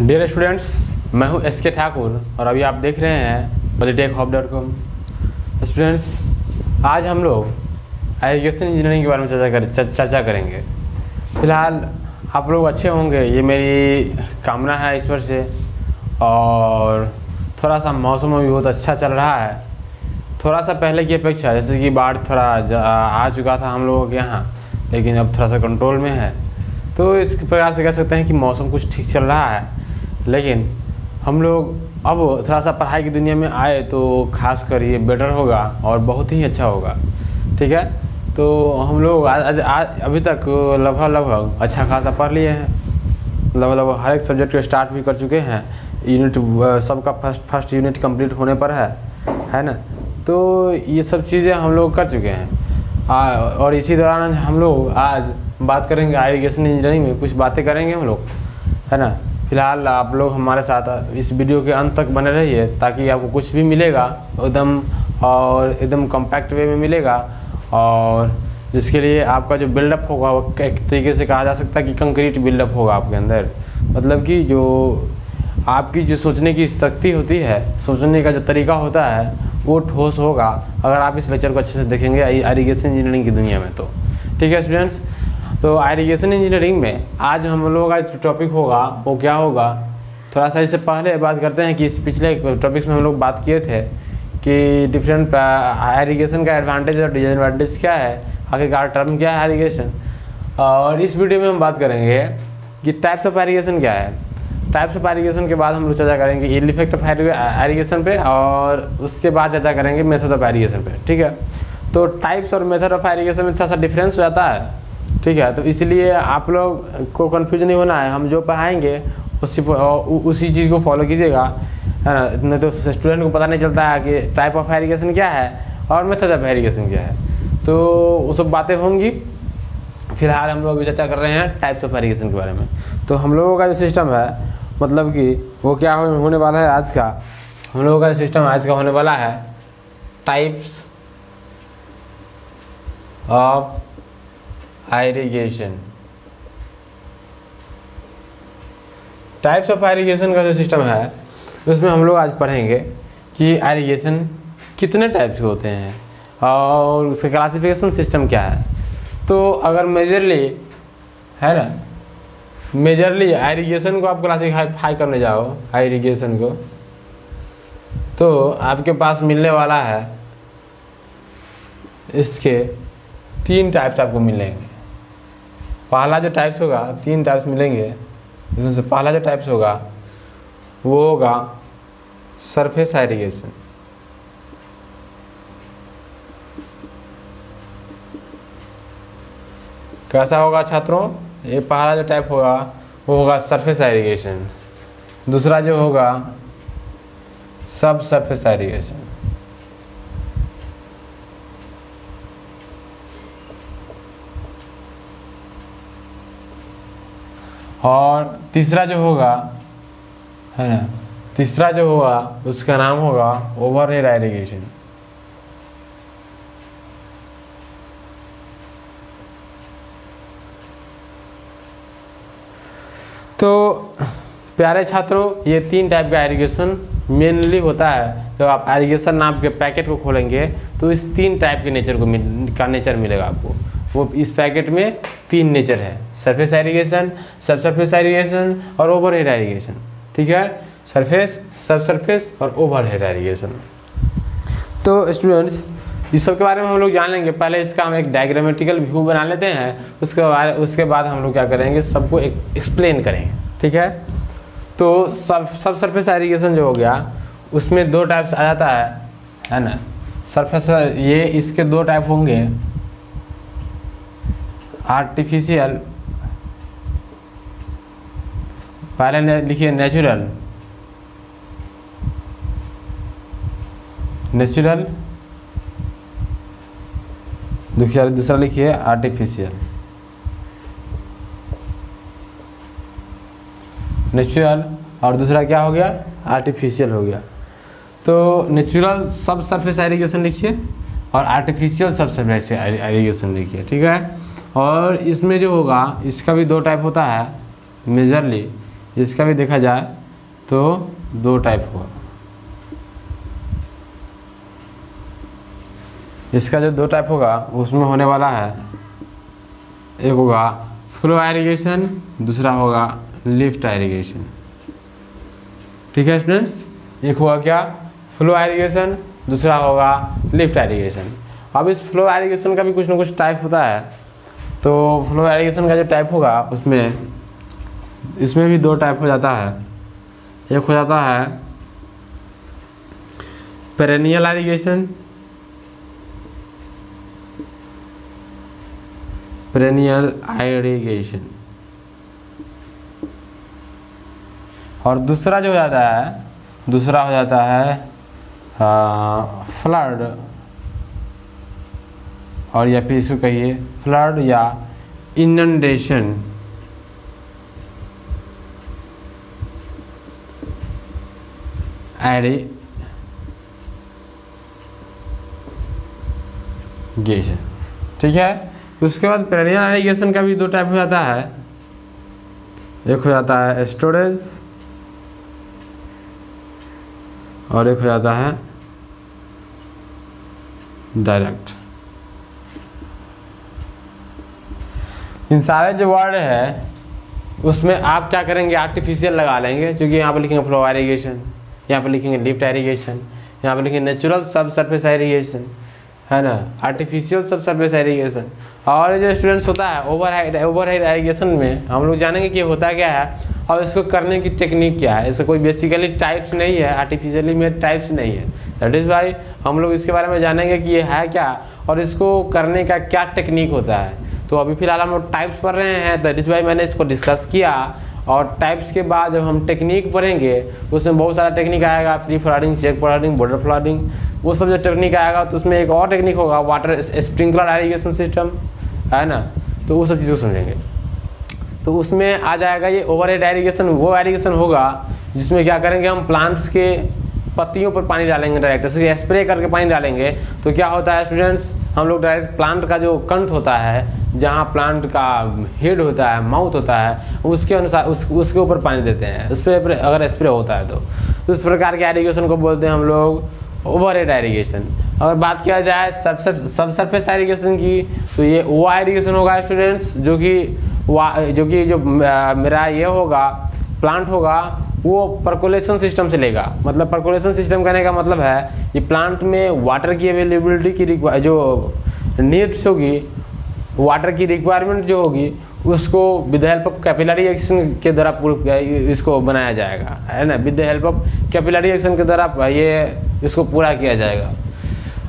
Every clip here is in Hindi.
डियर स्टूडेंट्स मैं हूँ एस के ठाकुर और अभी आप देख रहे हैं polytech hub dot com students आज हम लोग एजुकेशन इंजीनियरिंग के बारे में चर्चा कर, चर्चा करेंगे। फ़िलहाल आप लोग अच्छे होंगे, ये मेरी कामना है ईश्वर से। और थोड़ा सा मौसम भी बहुत अच्छा चल रहा है। थोड़ा सा पहले की अपेक्षा, जैसे कि बाढ़ थोड़ा आ चुका था हम लोगों के यहाँ, लेकिन अब थोड़ा सा कंट्रोल में है। तो इस प्रकार से कह सकते हैं कि मौसम कुछ ठीक चल रहा है। लेकिन हम लोग अब थोड़ा सा पढ़ाई की दुनिया में आए तो खास कर ये बेटर होगा और बहुत ही अच्छा होगा। ठीक है? तो हम लोग आज आज अभी तक लगभग लगभग अच्छा खासा पढ़ लिए हैं। लगभग लगभग हर एक सब्जेक्ट को स्टार्ट भी कर चुके हैं। यूनिट सबका फ़र्स्ट फ़र्स्ट यूनिट कंप्लीट होने पर है। है ना? तो ये सब चीज़ें हम लोग कर चुके हैं। आ, और इसी दौरान हम लोग आज बात करेंगे इरिगेशन इंजीनियरिंग में। कुछ बातें करेंगे हम लोग? है ना? फ़िलहाल आप लोग हमारे साथ इस वीडियो के अंत तक बने रहिए ताकि आपको कुछ भी मिलेगा, एकदम और एकदम कॉम्पैक्ट वे में मिलेगा। और जिसके लिए आपका जो बिल्डअप होगा वो एक तरीके से कहा जा सकता है कि कंक्रीट बिल्डअप होगा आपके अंदर। मतलब कि जो आपकी जो सोचने की शक्ति होती है, सोचने का जो तरीका होता है, वो ठोस होगा। अगर आप इस लेक्चर को अच्छे से देखेंगे इरिगेशन इंजीनियरिंग की दुनिया में तो। ठीक है स्टूडेंट्स तो इरिगेशन इंजीनियरिंग में आज हम लोगों का जो टॉपिक होगा, वो क्या होगा? थोड़ा सा इससे पहले बात करते हैं कि इस पिछले टॉपिक्स में हम लोग बात किए थे कि डिफरेंट इरिगेशन का एडवांटेज और डिसएडवांटेज क्या है, आखिरकार टर्म क्या है इरिगेशन और इस वीडियो में हम बात करेंगे कि टाइप्स ऑफ़ इरिगेशन क्या है। टाइप्स ऑफ़ इरिगेशन के बाद हम लोग चर्चा करेंगे इल इफ़ेक्ट ऑफ़ इरिगेशन पे और उसके बाद चर्चा करेंगे मेथड ऑफ़ इरिगेशन पे, ठीक है? तो टाइप्स और मेथड ऑफ़ इरिगेशन में थोड़ा सा डिफरेंस हो जाता है। ठीक है तो इसलिए आप लोग को कन्फ्यूज़ नहीं होना है, हम जो पढ़ाएँगे, उसी उसी चीज़ को फॉलो कीजिएगा। है ना, नहीं तो स्टूडेंट को पता नहीं चलता है कि टाइप ऑफ़ एरीगेशन क्या है और मेथड ऑफ़ एरीगेशन क्या है। तो वो सब बातें होंगी। फ़िलहाल हम लोग अभी चर्चा कर रहे हैं टाइप्स ऑफ़ एरीगेशन के बारे में। तो हम लोगों का जो सिस्टम है मतलब कि वो क्या होने वाला है आज का? हम लोगों का सिस्टम आज का होने वाला है types of irrigation types of irrigation का जो सिस्टम है, उसमें हम लोग आज पढ़ेंगे कि इरिगेशन कितने टाइप्स के होते हैं और उसका क्लासिफिकेशन सिस्टम क्या है। तो अगर मेजरली है ना मेजरली इरिगेशन को आप क्लासीफाई करने जाओ इरिगेशन को तो आपके पास मिलने वाला है इसके तीन टाइप्स आपको मिलेंगे। पहला जो टाइप्स होगा, तीन टाइप्स मिलेंगे। जिसमें से पहला जो टाइप्स होगा, वो होगा सरफेस इरिगेशन कैसा होगा छात्रों? ये पहला जो टाइप होगा, वो होगा सरफेस इरिगेशन दूसरा जो होगा सब सरफेस इरिगेशन और तीसरा जो होगा, है ना, तीसरा जो होगा, उसका नाम होगा ओवरहेड इरिगेशन तो प्यारे छात्रों, ये तीन टाइप का इरिगेशन मेनली होता है। जब आप इरिगेशन नाम के पैकेट को खोलेंगे तो इस तीन टाइप के नेचर को मिल, का नेचर मिलेगा आपको। वो इस पैकेट में तीन नेचर है। Surface irrigation sub surface irrigation और ओवरहेड एरीगेशन ठीक है? सरफेस सब सरफेस और ओवरहेड एरीगेशन तो स्टूडेंट्स इस सब के बारे में हम लोग जान लेंगे। पहले इसका हम एक डायग्रामेटिकल व्यू बना लेते हैं। उसके बाद उसके बाद हम लोग क्या करेंगे? सबको एक एक्सप्लेन करेंगे। ठीक है? तो सब सब सरफेस एरीगेशन जो हो गया, उसमें दो टाइप्स आ जाता है। है ना? सरफेस ये इसके दो टाइप होंगे। आर्टिफिशियल पहले लिखिए नेचुरल नेचुरल दूसरा दूसरा लिखिए आर्टिफिशियल नेचुरल और दूसरा क्या हो गया? आर्टिफिशियल हो गया। तो नेचुरल सब सरफेस इरिगेशन लिखिए और आर्टिफिशियल सब सरफेस इरिगेशन लिखिए, ठीक है? और इसमें जो होगा, इसका भी दो टाइप होता है मेजरली इसका भी देखा जाए तो दो टाइप होगा। इसका जो दो टाइप होगा, उसमें होने वाला है, एक होगा फ्लो एरीगेशन दूसरा होगा लिफ्ट एरीगेशन ठीक है स्टूडेंट्स एक होगा क्या? फ्लो एरीगेशन दूसरा होगा लिफ्ट एरीगेशन अब इस फ्लो एरीगेशन का भी कुछ ना कुछ टाइप होता है। तो फ्लो एरीगेशन का जो टाइप होगा उसमें, इसमें भी दो टाइप हो जाता है। एक हो जाता है पेरेनियल एरीगेशन पेरेनियल एरीगेशन और दूसरा जो हो जाता है, दूसरा हो जाता है फ्लड और या फिर इसको कहिए, फ्लड या इनंडेशन एरीगेशन ठीक है? उसके बाद पेरिनियल एरीगेशन का भी दो टाइप हो जाता है। एक हो जाता है स्टोरेज और एक हो जाता है डायरेक्ट इन सारे जो वर्ड है, उसमें आप क्या करेंगे? आर्टिफिशियल लगा लेंगे, क्योंकि यहाँ पर लिखेंगे फ्लो एरीगेशन यहाँ पर लिखेंगे लिफ्ट एरीगेशन यहाँ पर लिखेंगे नेचुरल सब सरफेस एरीगेशन है ना? आर्टिफिशियल सब सरफेस एरीगेशन और जो स्टूडेंट्स होता है overhead overhead irrigation में, हम लोग जानेंगे कि होता क्या है, और इसको करने की टेक्निक क्या है। इससे कोई बेसिकली टाइप्स नहीं है आर्टिफिशियली में टाइप्स नहीं है। दैट इज़ वाई हम लोग इसके बारे में जानेंगे कि ये है क्या, और इसको करने का क्या टेक्निक होता है। तो अभी फ़िलहाल हम लोग टाइप्स पढ़ रहे हैं दैट इज़ वाई मैंने इसको डिस्कस किया। और टाइप्स के बाद जब हम टेक्निक पढ़ेंगे, उसमें बहुत सारा टेक्निक आएगा free flooding check flooding border flooding वो सब जो टेक्निक आएगा तो उसमें एक और टेक्निक होगा वाटर स्प्रिंकलर एरीगेशन सिस्टम है ना? तो वो सब चीज़ को समझेंगे। तो उसमें आ जाएगा ये ओवर हेड एरीगेशन वो एरीगेशन होगा, जिसमें क्या करेंगे हम प्लांट्स के पत्तियों पर पानी डालेंगे डायरेक्ट जैसे स्प्रे करके पानी डालेंगे तो क्या होता है स्टूडेंट्स हम लोग डायरेक्ट प्लांट का जो कंठ होता है जहाँ प्लांट का हेड होता है माउथ होता है उसके अनुसार उस उसके ऊपर पानी देते हैं। उस पर अगर स्प्रे होता है तो, तो इस प्रकार के एरीगेशन को बोलते हैं हम लोग ओवर हेड एरीगेशन अगर बात किया जाए सब सब सरफेस एरीगेशन की तो ये वो एरीगेशन होगा स्टूडेंट्स जो कि वा जो कि जो मेरा ये होगा प्लांट होगा, वो परकोलेशन सिस्टम से लेगा। मतलब परकोलेशन सिस्टम कहने का मतलब है, ये प्लांट में वाटर की अवेलेबिलिटी की जो नीड्स होगी वाटर की रिक्वायरमेंट जो होगी, उसको with help of capillary action के द्वारा इसको बनाया जाएगा। है ना? With help of capillary action के द्वारा ये, इसको पूरा किया जाएगा।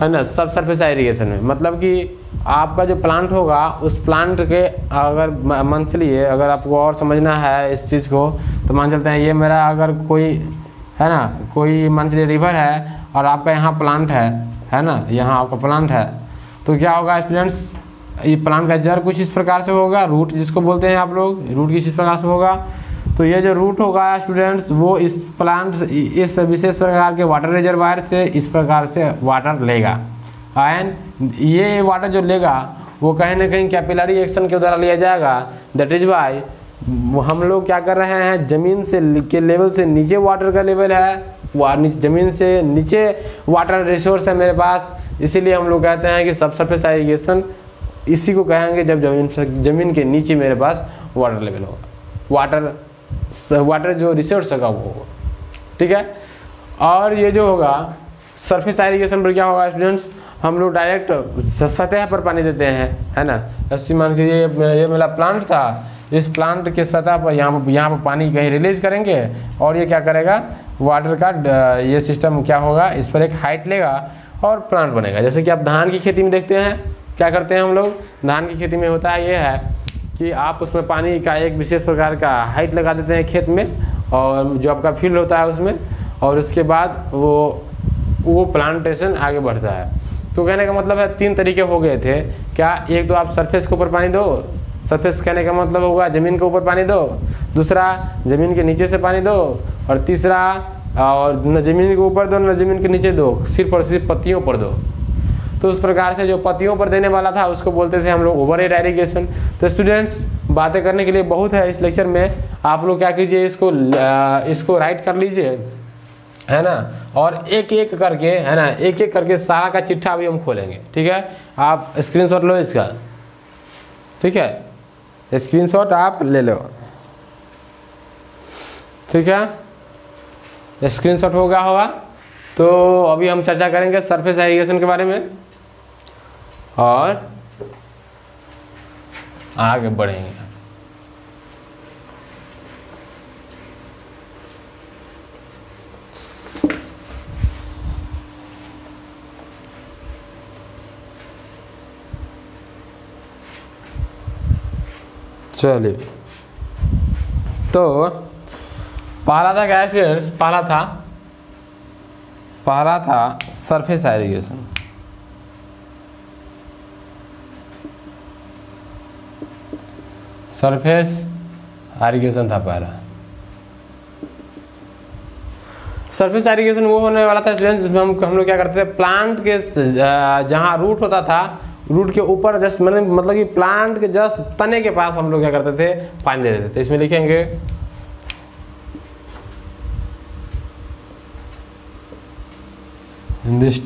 है ना, सब सरफेस एरीगेशन में। मतलब कि आपका जो प्लांट होगा, उस प्लांट के अगर चलिए अगर आपको और समझना है इस चीज़ को तो मान चलते हैं ये मेरा अगर कोई, है ना, कोई चलिए रिवर है और आपका यहाँ प्लांट है है ना, यहाँ आपका प्लांट है तो क्या होगा स्टूडेंट्स ये प्लांट का जड़ कुछ इस प्रकार से होगा रूट जिसको बोलते हैं आप लोग रूट किस प्रकार से होगा? तो ये जो रूट होगा स्टूडेंट्स वो इस प्लांट इस विशेष प्रकार के वाटर रिजर्वायर से इस प्रकार से वाटर लेगा। एंड ये वाटर जो लेगा, वो कहीं ना कहीं कैपिलरी एक्शन के द्वारा लिया जाएगा। दैट इज़ वाई हम लोग क्या कर रहे हैं, ज़मीन से के लेवल से नीचे वाटर का लेवल है ज़मीन से नीचे वाटर रिसोर्स है मेरे पास। इसीलिए हम लोग कहते हैं कि सब सरफेस एरीगेशन इसी को कहेंगे जब ज़मीन ज़मीन के नीचे मेरे पास वाटर लेवल होगा। वाटर वाटर जो रिसोर्स होगा वो होगा। ठीक है? और ये जो होगा सरफेस एरीगेशन पर क्या होगा स्टूडेंट्स हम लोग डायरेक्ट सतह पर पानी देते हैं, है ना? ऐसी मान लीजिए ये मेरा प्लांट था। इस प्लांट के सतह पर यहाँ पर यहाँ पर पानी कहीं रिलीज़ करेंगे और ये क्या करेगा? वाटर का ये सिस्टम क्या होगा? इस पर एक हाइट लेगा और प्लांट बनेगा। जैसे कि आप धान की खेती में देखते हैं, क्या करते हैं हम लोग? धान की खेती में होता है, ये है कि आप उसमें पानी का एक विशेष प्रकार का हाइट लगा देते हैं खेत में और जो आपका फ़ील्ड होता है उसमें और उसके बाद वो वो प्लांटेशन आगे बढ़ता है। तो कहने का मतलब है तीन तरीके हो गए थे। क्या एक तो आप सरफेस के ऊपर पानी दो सरफेस कहने का मतलब होगा ज़मीन के ऊपर पानी दो, दूसरा ज़मीन के नीचे से पानी दो और तीसरा और न ज़मीन के ऊपर दो, न ज़मीन के नीचे दो, सिर्फ़ और सिर्फ़ पत्तियों पर दो। तो उस प्रकार से जो पतियों पर देने वाला था, उसको बोलते थे हम लोग ओवर हेड एरीगेशन तो स्टूडेंट्स बातें करने के लिए बहुत है इस लेक्चर में। आप लोग क्या कीजिए, इसको इसको राइट कर लीजिए, है ना? और एक एक करके, है ना? एक एक करके सारा का चिट्ठा भी हम खोलेंगे, ठीक है? आप स्क्रीनशॉट लो इसका, ठीक है? स्क्रीनशॉट आप ले लो, ठीक है? स्क्रीनशॉट हो गया होगा। तो अभी हम चर्चा करेंगे सरफेस एरीगेशन के बारे में। और आगे बढ़ेंगे। चलिए। तो पहला था क्या स्टूडेंट्स पहला था पहला था सरफेस एरीगेशन सरफेस एरीगेशन था पहला। सरफेस एरीगेशन वो होने वाला था स्टूडेंट जिसमें हम हम लोग क्या करते थे? प्लांट के जहाँ रूट होता था रूट के ऊपर जस्ट मतलब मतलब कि प्लांट के जस्ट तने के पास हम लोग क्या करते थे? पानी देते थे। इसमें लिखेंगे। In this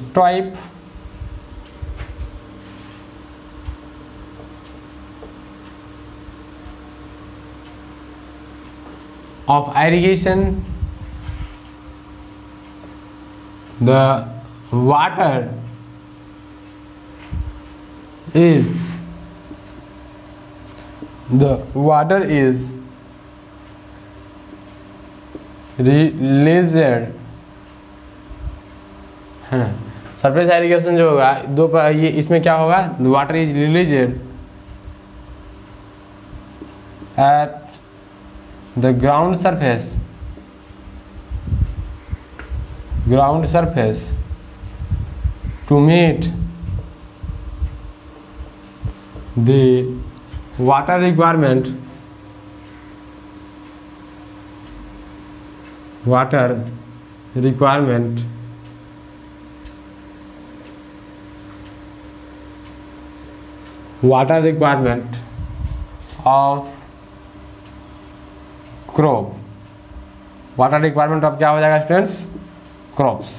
of irrigation the water is the water is released है ना सरफेस एरीगेशन जो होगा दो पर ये इसमें क्या होगा water is released at the ground surface. Ground surface. To meet the water requirement water requirement water requirement of crop. Water requirement of क्या हो जाएगा स्टूडेंट्स क्रॉप्स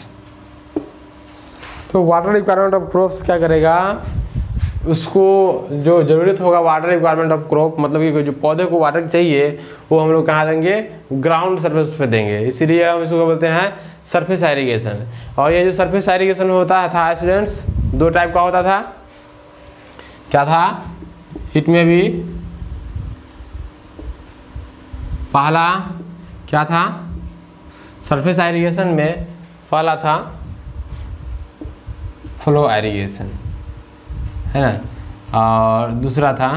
तो वाटर रिक्वायरमेंट ऑफ़ क्रॉप्स क्या करेगा? उसको जो ज़रूरत होगा वाटर रिक्वायरमेंट ऑफ़ क्रॉप मतलब कि जो पौधे को वाटर चाहिए, वो हम लोग कहाँ देंगे? ग्राउंड सरफेस पे देंगे। इसीलिए हम इसको बोलते हैं? सरफेस एरीगेशन और ये जो सरफेस एरीगेशन होता था स्टूडेंट्स दो टाइप का होता था। क्या था? इट में भी पहला क्या था? सरफेस एरीगेशन में पहला था फ्लो एरीगेशन है ना? और दूसरा था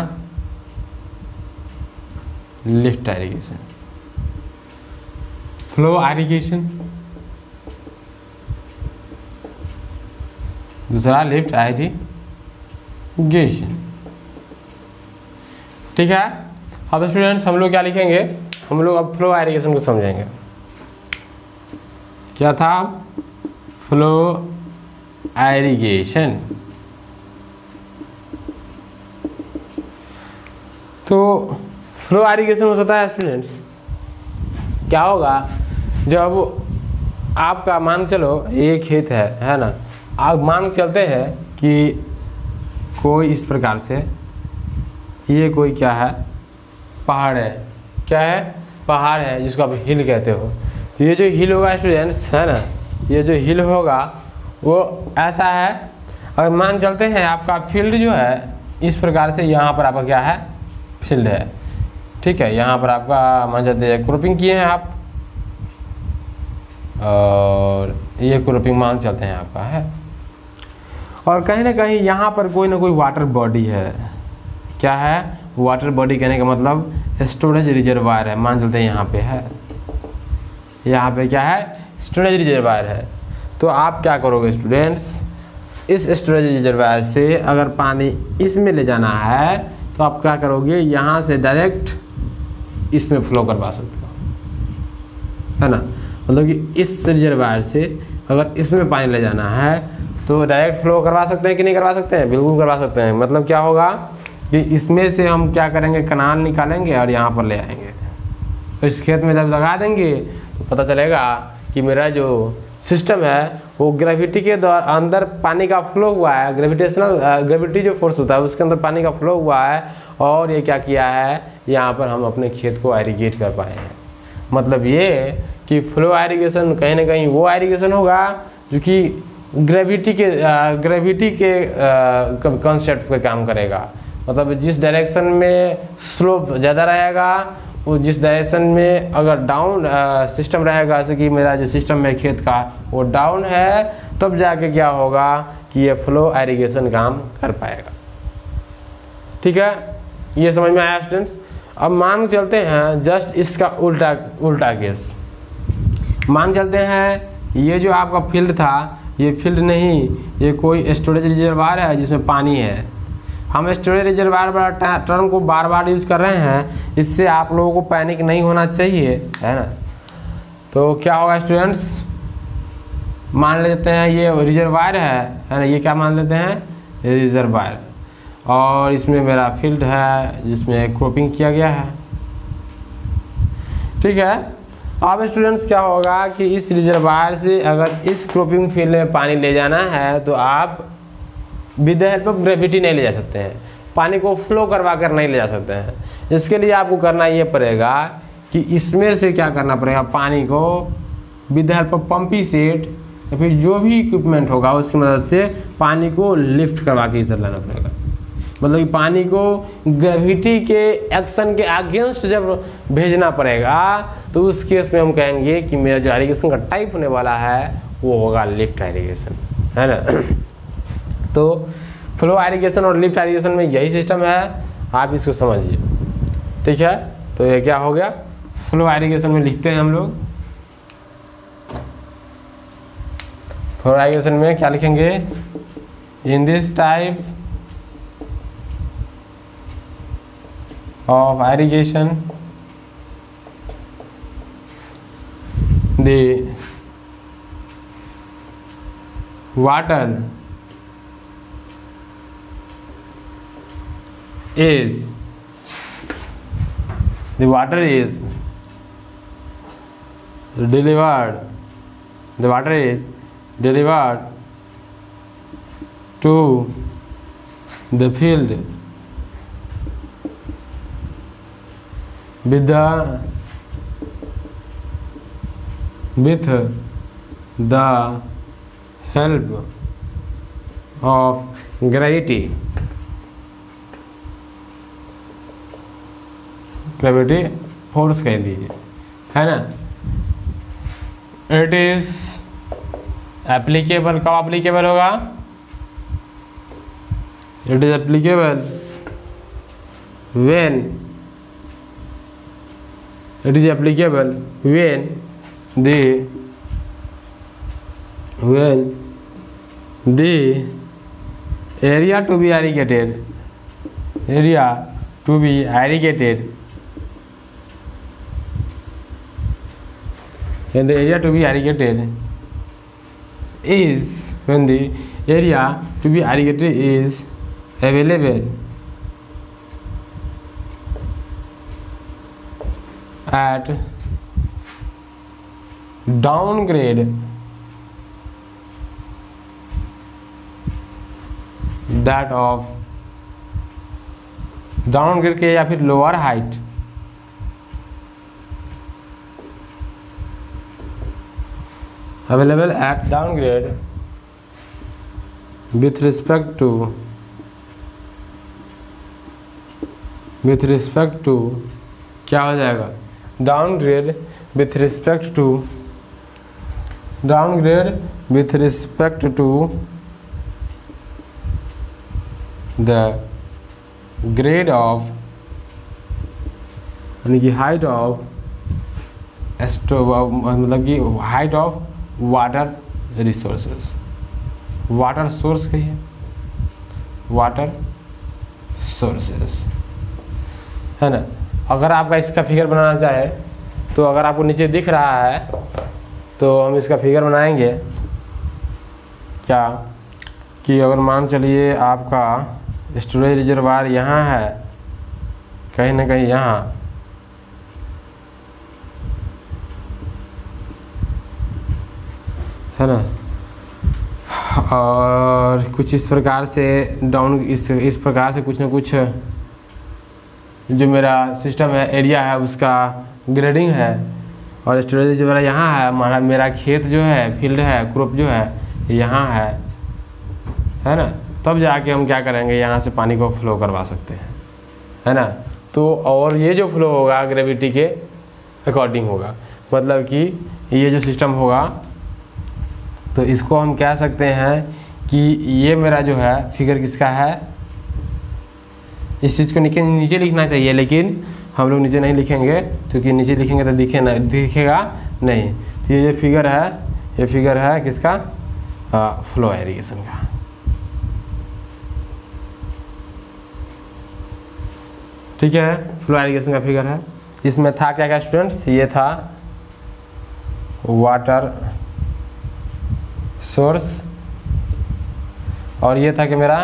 लिफ्ट एरीगेशन फ्लो एरीगेशन दूसरा लिफ्ट एरीगेशन गेशन ठीक है? अब स्टूडेंट्स हम लोग क्या लिखेंगे? हम लोग अब फ्लो एरीगेशन को समझेंगे। क्या था? फ्लो एरीगेशन तो फ्लो एरीगेशन हो सकता है स्टूडेंट्स क्या होगा? जब आपका, मान चलो, ये खेत है है ना? आप मान चलते हैं कि कोई इस प्रकार से, ये कोई क्या है? पहाड़ है। क्या है? पहाड़ है, जिसको आप हिल कहते हो। तो ये जो हिल होगा स्टूडेंट्स है ना, ये जो हिल होगा, वो ऐसा है। अगर मान चलते हैं, आपका फ़ील्ड जो है, इस प्रकार से यहाँ पर आपका क्या है? फ़ील्ड है। ठीक है, यहाँ पर आपका मान चलते हैं क्रॉपिंग किए हैं आप। और ये क्रोपिंग मान चलते हैं आपका, है। और कहीं ना कहीं यहाँ पर कोई ना कोई वाटर बॉडी है। क्या है? वाटर बॉडी कहने का मतलब स्टोरेज रिजर्वायर है। मान चलते हैं यहाँ पे है। यहाँ पे क्या है? स्टोरेज रिजर्वायर है। तो आप क्या करोगे स्टूडेंट्स इस स्टोरेज रिजर्वायर से अगर पानी इसमें ले जाना है तो आप क्या करोगे? यहाँ से डायरेक्ट इसमें फ्लो करवा सकते हो। है ना? मतलब कि इस रिजर्वायर से अगर इसमें पानी ले जाना है तो डायरेक्ट फ्लो करवा सकते हैं कि नहीं करवा सकते हैं? बिल्कुल करवा सकते हैं। मतलब क्या होगा? कि इसमें से हम क्या करेंगे? कनाल निकालेंगे और यहाँ पर ले आएँगे। तो इस खेत में जब लगा देंगे तो पता चलेगा कि मेरा जो सिस्टम है, वो ग्रेविटी के द्वारा अंदर पानी का फ्लो हुआ है। ग्रेविटेशनल ग्रेविटी जो फोर्स होता है, उसके अंदर पानी का फ्लो हुआ है और ये क्या किया है? यहाँ पर हम अपने खेत को एरीगेट कर पाए हैं। मतलब ये कि फ्लो एरीगेशन कहीं ना कहीं वो एरीगेशन होगा, जो कि ग्रेविटी के ग्रेविटी के कॉन्सेप्ट पे काम करेगा। मतलब जिस डायरेक्शन में स्लोप ज़्यादा रहेगा, वो जिस डायरेक्शन में अगर डाउन सिस्टम रहेगा, जैसे कि मेरा जो सिस्टम है खेत का, वो डाउन है, तब जाके क्या होगा कि ये फ्लो एरीगेशन काम कर पाएगा। ठीक है? ये समझ में आया स्टूडेंट्स अब मान चलते हैं जस्ट इसका उल्टा उल्टा केस मान चलते हैं, ये जो आपका फ़ील्ड था, ये फ़ील्ड नहीं, ये कोई स्टोरेज रिजर्वायर है जिसमें पानी है। हम स्टोरेज रिजर्वायर वाला टर्म को बार बार यूज़ कर रहे हैं, इससे आप लोगों को पैनिक नहीं होना चाहिए, है ना? तो क्या होगा स्टूडेंट्स मान लेते हैं ये रिजर्वायर है है ना? ये क्या मान लेते हैं? रिजर्वायर और इसमें मेरा फ़ील्ड है, जिसमें क्रॉपिंग किया गया है। ठीक है? अब स्टूडेंट्स क्या होगा कि इस रिजर्वायर से अगर इस क्रॉपिंग फ़ील्ड में पानी ले जाना है तो आप with the help of gravity नहीं ले जा सकते हैं। पानी को फ्लो करवा कर नहीं ले जा सकते हैं। इसके लिए आपको करना ये पड़ेगा कि इसमें से क्या करना पड़ेगा? पानी को with the help of pump set या फिर जो भी इक्विपमेंट होगा, उसकी मदद से पानी को लिफ्ट करवा के इधर लाना पड़ेगा। मतलब कि पानी को ग्रेविटी के एक्शन के अगेंस्ट जब भेजना पड़ेगा तो उस केस में हम कहेंगे कि मेरा जो एरीगेशन का टाइप होने वाला है, वो होगा लिफ्ट एरीगेशन है ना? तो फ्लो एरीगेशन और लिफ्ट एरीगेशन में यही सिस्टम है। आप इसको समझिए। ठीक है? तो ये क्या हो गया? फ्लो एरीगेशन में लिखते हैं हम लोग। फ्लो एरीगेशन में क्या लिखेंगे? In this type of irrigation, the water is the water is delivered the water is delivered to the field with the with the help of gravity gravity force कह दीजिए। है ना? इट इज़ एप्लीकेबल कब एप्लीकेबल होगा? It is applicable when it is applicable when then when area to be irrigated area to be irrigated and the area to be irrigated is when the area to be irrigated is available at downgrade that of downgrade के या फिर lower height Available at downgrade with respect to with respect to क्या हो जाएगा downgrade with respect to downgrade with respect to the grade of यानी कि हाइट ऑफ़ मतलब कि height of water resources water source कहिए वाटर सोर्सेस है ना? अगर आपका इसका फिगर बनाना चाहे तो अगर आपको नीचे दिख रहा है तो हम इसका फिगर बनाएँगे। क्या? कि अगर मान चलिए आपका स्टोरेज रिजर्वायर यहाँ है, कहीं ना कहीं यहाँ है ना? और कुछ इस प्रकार से डाउन इस इस प्रकार से कुछ ना कुछ जो मेरा सिस्टम है एरिया है, उसका ग्रेडिंग है। और स्टोरेज जो मेरा यहाँ है, हमारा, मेरा खेत जो है फ़ील्ड है क्रॉप जो है यहाँ है। है ना? तब जाके हम क्या करेंगे? यहाँ से पानी को फ्लो करवा सकते हैं। है ना? तो और ये जो फ्लो होगा ग्रेविटी के अकॉर्डिंग होगा। मतलब कि ये जो सिस्टम होगा तो इसको हम कह सकते हैं कि ये मेरा जो है फिगर किसका है? इस चीज़ को नीचे नीचे लिखना चाहिए, लेकिन हम लोग नीचे नहीं लिखेंगे, क्योंकि नीचे लिखेंगे तो दिखे ना, दिखेगा नहीं। तो ये जो फिगर है, ये फिगर है किसका? फ्लो एरिगेशन का। ठीक है फ्लो एरिगेशन का फिगर है। इसमें था क्या क्या स्टूडेंट्स ये था वाटर सोर्स और ये था कि मेरा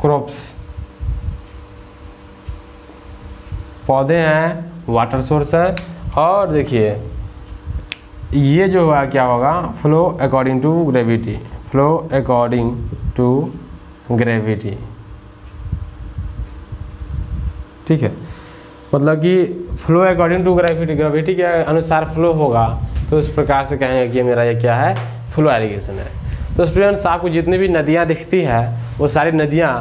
क्रॉप्स पौधे हैं वाटर सोर्स है, और देखिए, ये जो हुआ क्या होगा? Flow according to gravity flow according to gravity ठीक है? मतलब कि flow according to gravity gravity के अनुसार फ्लो होगा तो इस प्रकार से कहेंगे कि मेरा ये क्या है? फ्लो एरीगेशन है। तो स्टूडेंट्स आपको जितनी भी नदियाँ दिखती है, वो सारी नदियाँ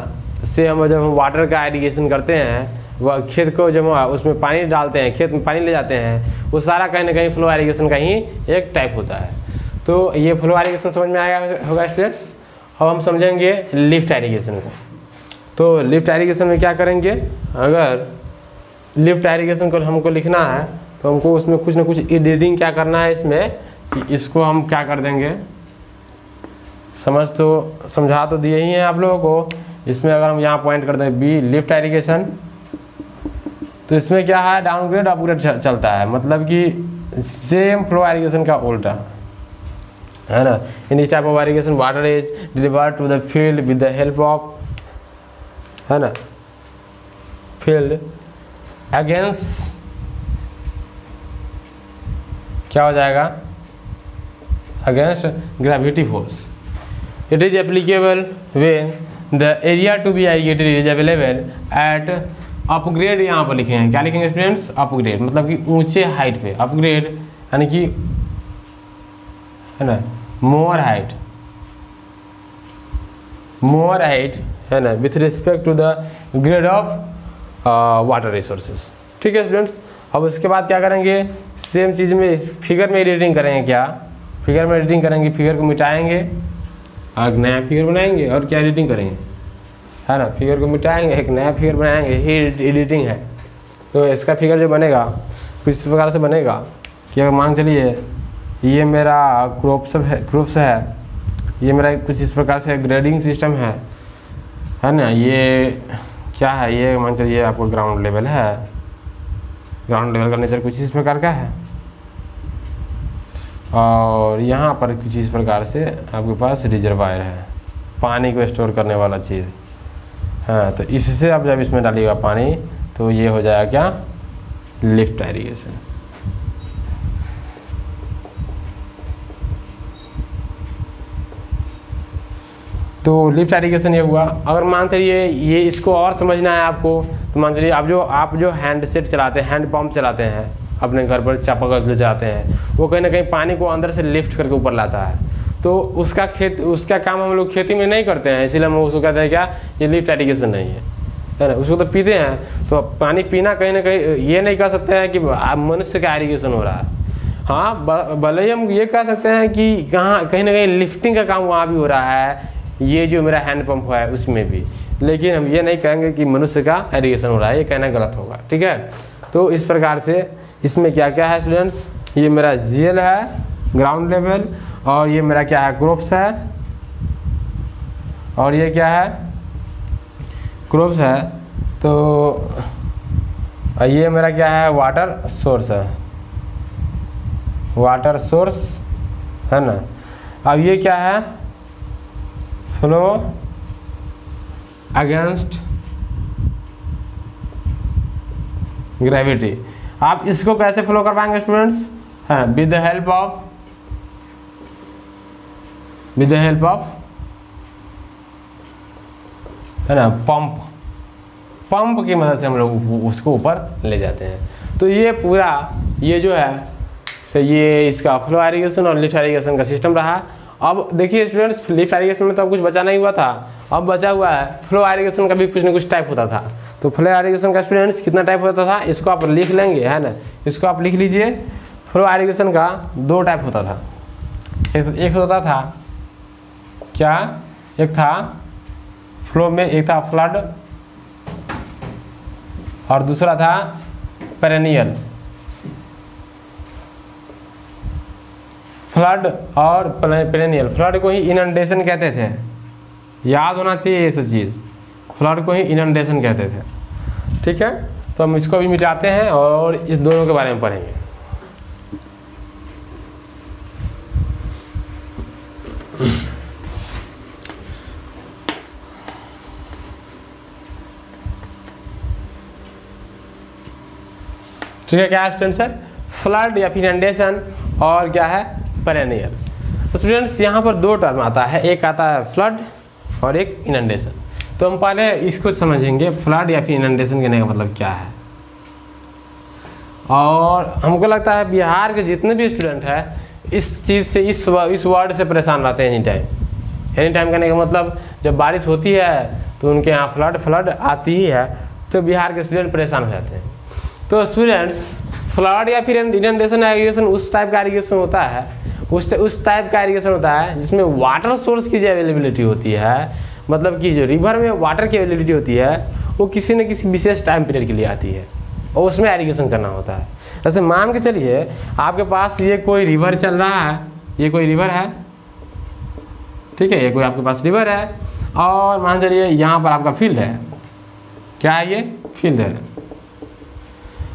से हम जब हम वाटर का एरीगेशन करते हैं वह खेत को जब उसमें पानी डालते हैं, खेत में पानी ले जाते हैं, वो सारा कहीं ना कहीं फ्लो एरीगेशन का ही एक टाइप होता है। तो ये फ्लो एरीगेशन समझ में आया होगा स्टूडेंट्स अब हम समझेंगे लिफ्ट एरीगेशन को। तो लिफ्ट एरीगेशन में क्या करेंगे? अगर लिफ्ट एरीगेशन को हमको लिखना है तो हमको उसमें कुछ ना कुछ एडिटिंग क्या करना है इसमें? कि इसको हम क्या कर देंगे? समझ तो समझा तो दिए ही हैं आप लोगों को। इसमें अगर हम यहाँ पॉइंट कर दें बी लिफ्ट एरीगेशन तो इसमें क्या है? डाउनग्रेड अपग्रेड चलता है। मतलब कि सेम फ्लो एरीगेशन का उल्टा। है ना? In this type of irrigation water is deliver to the field with the help of है ना? फ़ील्ड अगेंस्ट क्या हो जाएगा? Against gravity force. It is applicable when the area to be irrigated is available at upgrade यहाँ पर लिखेंगे क्या लिखेंगे स्टूडेंट्स अपग्रेड मतलब कि ऊँचे हाइट पे। अपग्रेड यानी कि, है ना? मोर हाइट मोर हाइट है ना? With respect to the grade of water resources ठीक है स्टूडेंट्स अब उसके बाद क्या करेंगे? सेम चीज़ में इस फिगर में एडिटिंग करेंगे क्या? फिगर में एडिटिंग करेंगे, फिगर को मिटाएँगे, और एक नया फिगर बनाएँगे, और क्या एडिटिंग करेंगे? है ना, फिगर को मिटाएँगे, एक नया फिगर बनाएँगे ही एडिटिंग है। तो इसका फिगर जो बनेगा, कुछ इस प्रकार से बनेगा कि अगर मान चलिए, ये मेरा क्रॉप्स है क्रॉप्स है, ये मेरा कुछ इस प्रकार से ग्रेडिंग सिस्टम है है ना, ये क्या है? ये मान चलिए आपको ग्राउंड लेवल है। ग्राउंड लेवल का नेचर कुछ इस प्रकार का है। और यहाँ पर कुछ इस प्रकार से आपके पास रिजर्वायर है। पानी को स्टोर करने वाला चीज़। हाँ तो इससे आप जब इसमें डालिएगा पानी तो ये हो जाएगा क्या? Lift irrigation. तो लिफ्ट एरीगेशन ये हुआ। अगर मान चलिए ये इसको और समझना है आपको तो मान चलिए आप जो आप जो हैंड सेट चलाते हैं, हैंड पंप चलाते हैं अपने घर पर चापाकल ले जाते हैं। वो कहीं ना कहीं पानी को अंदर से लिफ्ट करके ऊपर लाता है। तो उसका खेत, उसका काम हम लोग खेती में नहीं करते हैं, इसीलिए हम उसको कहते हैं क्या? ये लिफ्ट एरीगेशन नहीं है। है ना? उसको तो पीते हैं। तो पानी पीना कहीं ना कहीं, ये नहीं कह सकते हैं कि मनुष्य का एरीगेशन हो रहा है। हाँ भले ही हम ये कह सकते हैं कि कहाँ, कहीं ना कहीं लिफ्टिंग का काम वहाँ भी हो रहा है। ये जो मेरा हैंड पंप है, उसमें भी। लेकिन हम ये नहीं कहेंगे कि मनुष्य का एरीगेशन हो रहा है, ये कहना गलत होगा। ठीक है? तो इस प्रकार से इसमें क्या क्या है स्टूडेंट्स ये मेरा जीएल है ग्राउंड लेवल और ये मेरा क्या है क्रोप्स है। और ये क्या है? क्रोप्स है। तो ये मेरा क्या है? वाटर सोर्स है। वाटर सोर्स है ना? अब ये क्या है? फ्लो अगेंस्ट ग्रेविटी आप इसको कैसे फ्लो कर पाएँगे स्टूडेंट्स है with the help of with the help of है ना पंप पंप की मदद से हम लोग उसको ऊपर ले जाते हैं। तो ये पूरा, ये जो है तो ये इसका फ्लो एरीगेशन और लिफ्ट एरीगेशन का सिस्टम रहा। अब देखिए स्टूडेंट्स लिफ्ट एरीगेशन में तो अब कुछ बचा नहीं हुआ था। अब बचा हुआ है फ्लो एरीगेशन का भी कुछ ना कुछ टाइप होता था। तो फ्लो एरीगेशन का स्टूडेंट्स कितना टाइप होता था इसको आप लिख लेंगे है ना? इसको आप लिख लीजिए फ्लो एरीगेशन का दो टाइप होता था। एक, एक होता था क्या? एक था फ्लो में एक था फ्लड और दूसरा था पेरेनियल फ्लड और पेरेनियल फ्लड को ही इनंडेशन कहते थे। याद होना चाहिए ये सब चीज़। फ्लड को ही इनंडेशन कहते थे। ठीक है? तो हम इसको भी मिटाते हैं और इस दोनों के बारे में पढ़ेंगे। ठीक है, क्या है स्टूडेंट्स फ्लड या फिर इंडेशन और क्या है? पेरेनियल तो स्टूडेंट्स यहाँ पर दो टर्म आता है। एक आता है फ्लड और एक इनंडेशन तो हम पहले इसको समझेंगे, फ्लड या फिर इनंडेशन कहने का मतलब क्या है? और हमको लगता है बिहार के जितने भी स्टूडेंट हैं, इस चीज़ से, इस इस वर्ड से परेशान रहते हैं एनी टाइम एनी टाइम कहने का मतलब जब बारिश होती है तो उनके यहाँ फ्लड फ्लड आती ही है तो बिहार के स्टूडेंट परेशान हो जाते हैं। तो स्टूडेंट्स फ्लड या फिर इनंडेशन एरीगेशन उस टाइप का एरीगेशन होता है। उस उस टाइप का एरीगेशन होता है, जिसमें वाटर सोर्स की जो अवेलेबिलिटी होती है मतलब कि जो रिवर में वाटर की अवेलेबिलिटी होती है, वो किसी न किसी विशेष टाइम पीरियड के लिए आती है। और उसमें एरीगेशन करना होता है। जैसे मान के चलिए, आपके पास ये कोई रिवर चल रहा है, ये कोई रिवर है, ठीक है, ये कोई आपके पास रिवर है, और मान चलिए यहाँ पर आपका फ़ील्ड है। क्या है ये? फ़ील्ड है।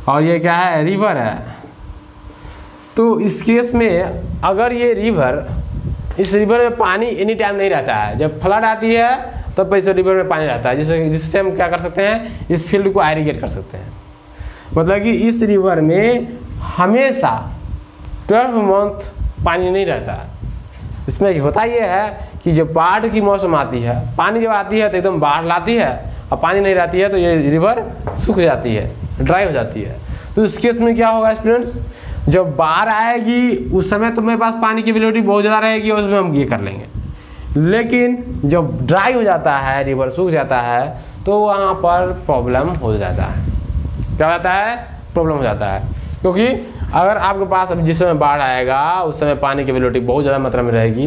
और ये क्या है? रिवर है। तो इस केस में अगर ये रिवर इस रिवर में पानी एनी टाइम नहीं रहता है। जब फ्लड आती है, तब तो इस रिवर में पानी रहता है। जिससे जिससे हम क्या कर सकते हैं? इस फ़ील्ड को आयरीगेट कर सकते हैं। मतलब कि इस रिवर में हमेशा ट्वेल्व मंथ पानी नहीं रहता। इसमें होता यह है कि जब बाढ़ की मौसम आती है, पानी जब आती है तो एकदम बाढ़ लाती है और पानी नहीं रहती है तो ये रिवर सूख जाती है ड्राई हो जाती है। तो इस केस में क्या होगा स्टूडेंट्स जब बाढ़ आएगी, उस समय तो मेरे पास पानी की अवेलेबिलिटी बहुत ज़्यादा रहेगी उसमें हम ये कर लेंगे। लेकिन जब ड्राई हो जाता है रिवर सूख जाता है तो वहाँ पर प्रॉब्लम हो जाता है। क्या हो जाता है? प्रॉब्लम हो जाता है। क्योंकि अगर आपके पास अब जिस समय बाढ़ आएगा, उस समय पानी की अवेलेबिलिटी बहुत ज़्यादा मात्रा में रहेगी,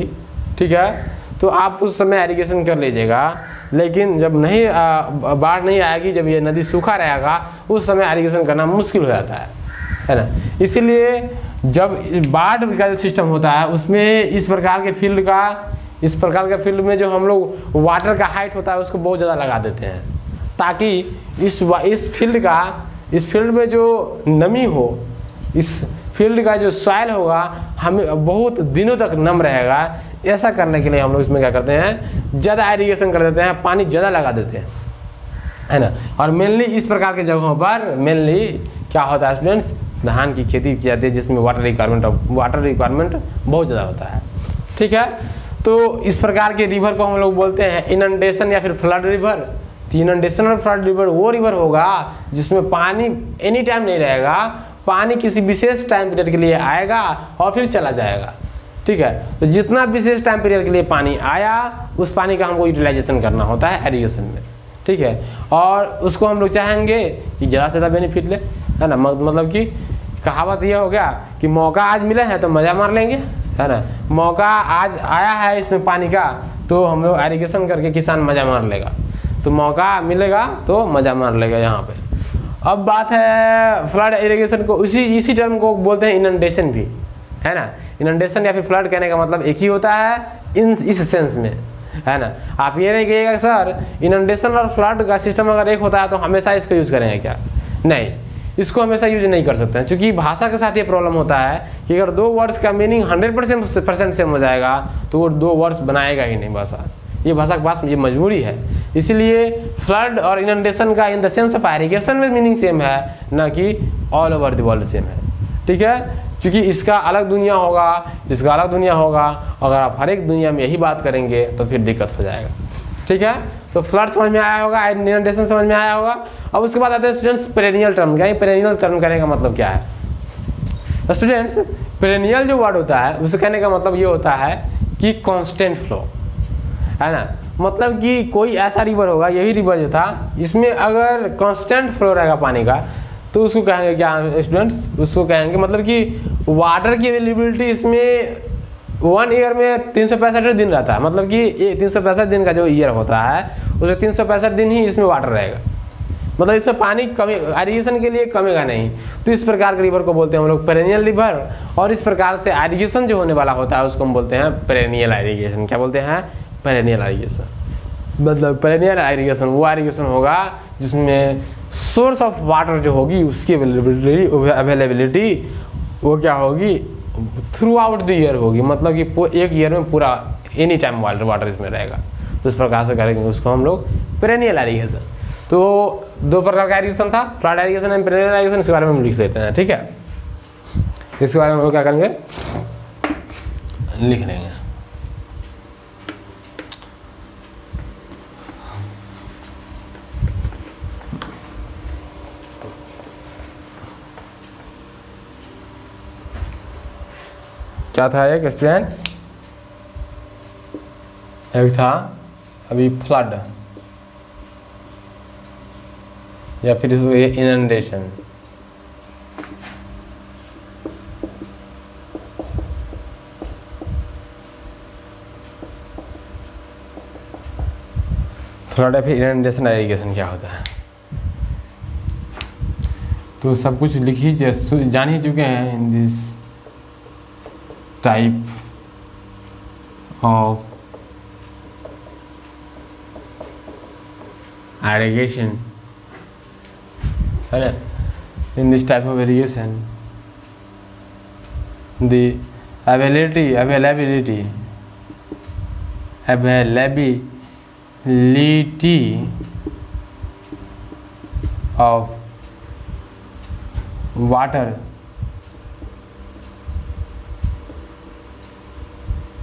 ठीक है? तो आप उस समय एरीगेशन कर लीजिएगा। लेकिन जब नहीं बाढ़ नहीं आएगी, जब ये नदी सूखा रहेगा, उस समय एरीगेशन करना मुश्किल हो जाता है। है ना? इसीलिए जब बाढ़ का जो सिस्टम होता है, उसमें इस प्रकार के फ़ील्ड का, इस प्रकार के फ़ील्ड में जो हम लोग वाटर का हाइट होता है, उसको बहुत ज़्यादा लगा देते हैं। ताकि इस इस फ़ील्ड का, इस फ़ील्ड में जो नमी हो, इस फ़ील्ड का जो सॉइल होगा, हमें बहुत दिनों तक नम रहेगा। ऐसा करने के लिए हम लोग इसमें क्या करते हैं? ज़्यादा एरीगेशन कर देते हैं, पानी ज़्यादा लगा देते हैं। है ना? और मेनली इस प्रकार के जगहों पर मेनली क्या होता है स्टूडेंट्स धान की खेती की जाती है, जिसमें वाटर रिक्वायरमेंट वाटर रिक्वायरमेंट बहुत ज़्यादा होता है। ठीक है? तो इस प्रकार के रिवर को हम लोग बोलते हैं इनंडेशन या फिर फ्लड रिवर तो इनंडेशन और फ्लड रिवर वो रिवर होगा जिसमें पानी एनी टाइम नहीं रहेगा, पानी किसी विशेष टाइम पीरियड के लिए आएगा और फिर चला जाएगा। ठीक है? तो जितना विशेष टाइम पीरियड के लिए पानी आया, उस पानी का हमको यूटिलाइजेशन करना होता है एरीगेशन में। ठीक है? और उसको हम लोग चाहेंगे कि ज़्यादा से ज़्यादा बेनिफिट ले। है ना? मतलब कि कहावत यह हो गया कि मौका आज मिले हैं तो मज़ा मार लेंगे, है ना? मौका आज आया है इसमें पानी का तो हम लोग एरीगेशन करके किसान मज़ा मार लेगा। तो मौका मिलेगा तो मज़ा मार लेगा यहाँ पे। अब बात है फ्लड इरीगेशन को, उसी, इसी टर्म को बोलते हैं इनंडेशन भी, है ना? इनंडेशन या फिर फ्लड कहने का मतलब एक ही होता है, इन, इस सेंस में, है ना? आप ये नहीं कहिएगा, सर इनंडेशन और फ्लड का सिस्टम अगर एक होता है तो हमेशा इसको यूज़ करेंगे क्या? नहीं। इसको हमेशा यूज़ नहीं कर सकते हैं। क्योंकि भाषा के साथ ये प्रॉब्लम होता है कि अगर दो वर्ड्स का meaning hundred percent percent same हो जाएगा तो वो दो वर्ड्स बनाएगा ही नहीं भाषा। ये भाषा के पास ये मजबूरी है। इसलिए फ्लड और इनंडेशन का in the sense of irrigation में मीनिंग सेम है, ना कि all over the world same है। ठीक है? क्योंकि इसका अलग दुनिया होगा, इसका अलग दुनिया होगा, अगर आप हर एक दुनिया में यही बात करेंगे तो फिर दिक्कत हो जाएगा। ठीक है? तो फ्लड समझ में आया होगा इनंडेशन समझ में आया होगा। अब उसके बाद आते हैं स्टूडेंट्स पेरेनियल टर्म क्या पेरेनियल टर्म कहने का मतलब क्या है? स्टूडेंट्स पेरेनियल जो वर्ड होता है, उसे कहने का मतलब ये होता है कि कॉन्स्टेंट फ्लो है ना? मतलब कि कोई ऐसा रिवर होगा, यही रिवर जो था, इसमें अगर कॉन्स्टेंट फ्लो रहेगा पानी का तो उसको कहेंगे क्या स्टूडेंट्स उसको कहेंगे मतलब कि वाटर की अवेलेबिलिटी इसमें वन ईयर में तीन सौ पैंसठ दिन रहता है. मतलब कि तीन सौ पैंसठ दिन का जो ईयर होता है उसमें तीन सौ पैंसठ दिन ही इसमें वाटर रहेगा. मतलब इससे पानी कमी एरिगेशन के लिए कमेगा नहीं। तो इस प्रकार के रिवर को बोलते हैं हम लोग पेरेनियल रिवर और इस प्रकार से एरिगेशन जो होने वाला होता है, उसको हम बोलते हैं पेरेनियल एरिगेशन क्या बोलते हैं? पेरेनियल एरिगेशन मतलब पेरेनियल एरिगेशन वो एरिगेशन होगा जिसमें सोर्स ऑफ़ वाटर जो होगी, उसकी अवेलेबिलिटी अवेलेबिलिटी वो क्या होगी? थ्रू आउट द ईयर होगी। मतलब कि एक ईयर में पूरा एनी टाइम वाटर वाटर इसमें रहेगा। तो इस प्रकार से करेंगे उसको हम लोग पेरेनियल एरिगेशन तो दो प्रकार का एरिगेशन था flood irrigation and perennial irrigation इसके बारे में हम लिख लेते हैं, ठीक है? इसके बारे में हम लोग क्या करेंगे? लिख लेंगे। क्या था एक स्टूडेंट्स एक था अभी फ्लड या फिर इसको इनंडेशन फ्लड या फिर इनंडेशन एरिगेशन क्या होता है? तो सब कुछ लिख ही जान ही चुके हैं in this type of in this type of irrigation the availability availability availability of water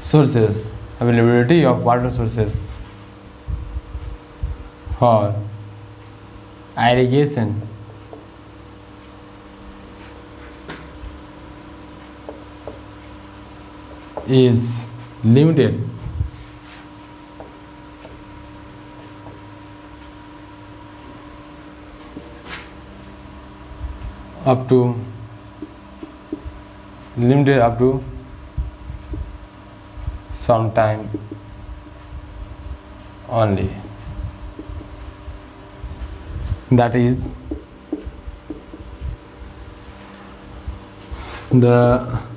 sources availability of water sources for irrigation is limited. Up to limited up to some time only. That is the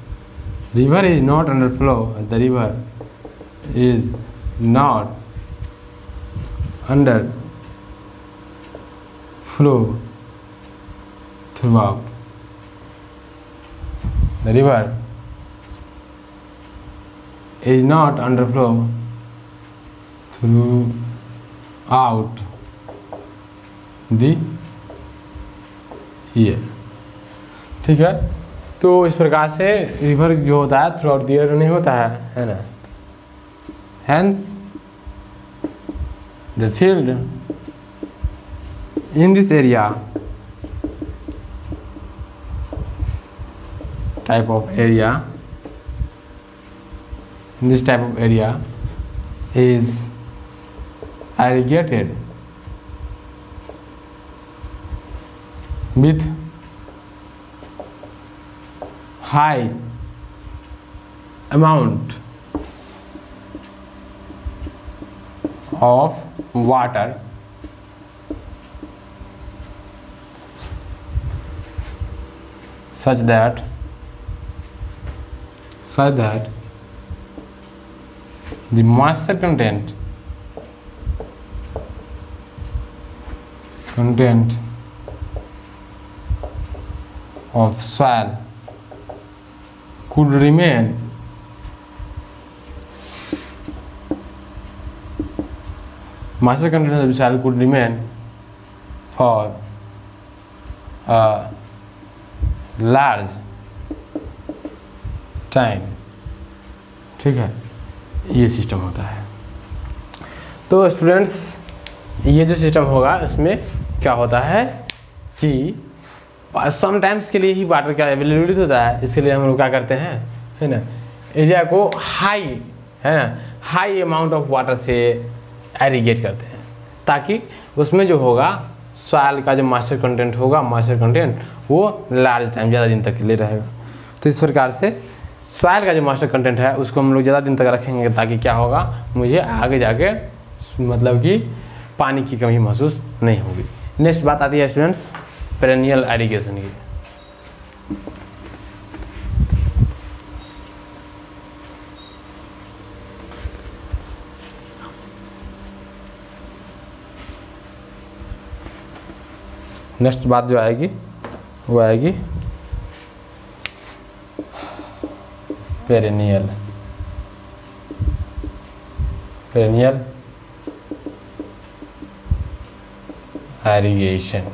river is not under flow the river is not under flow throughout the river is not under flow throughout the year ठीक है तो इस प्रकार से रिवर जो होता है थ्रू आउट ईयर नहीं होता है है ना? Hence the field in this area type type of area this type of area is irrigated with high amount of water such that such that the moisture content content of soil could remain master content of the cell could remain for a large time ठीक है ये सिस्टम होता है तो स्टूडेंट्स ये जो सिस्टम होगा इसमें क्या होता है कि समटाइम्स के लिए ही वाटर का अवेलेबिलिटी होता है, इसके लिए हम लोग क्या करते हैं, है ना? एरिया को हाई है ना? हाई अमाउंट ऑफ़ वाटर से एरीगेट करते हैं, ताकि उसमें जो होगा सॉयल का जो मास्टर कंटेंट होगा मास्टर कंटेंट वो लार्ज टाइम ज़्यादा दिन तक के लिए रहेगा। तो इस प्रकार से सॉयल का जो मास्टर कंटेंट है, उसको हम लोग ज़्यादा दिन तक रखेंगे, ताकि क्या होगा, मुझे आगे जाके मतलब कि पानी की कमी महसूस नहीं होगी। नेक्स्ट बात आती है स्टूडेंट्स पेरेनियल एरीगेशन की नेक्स्ट बात जो आएगी वो आएगी पेरेनियल पेरेनियल एरीगेशन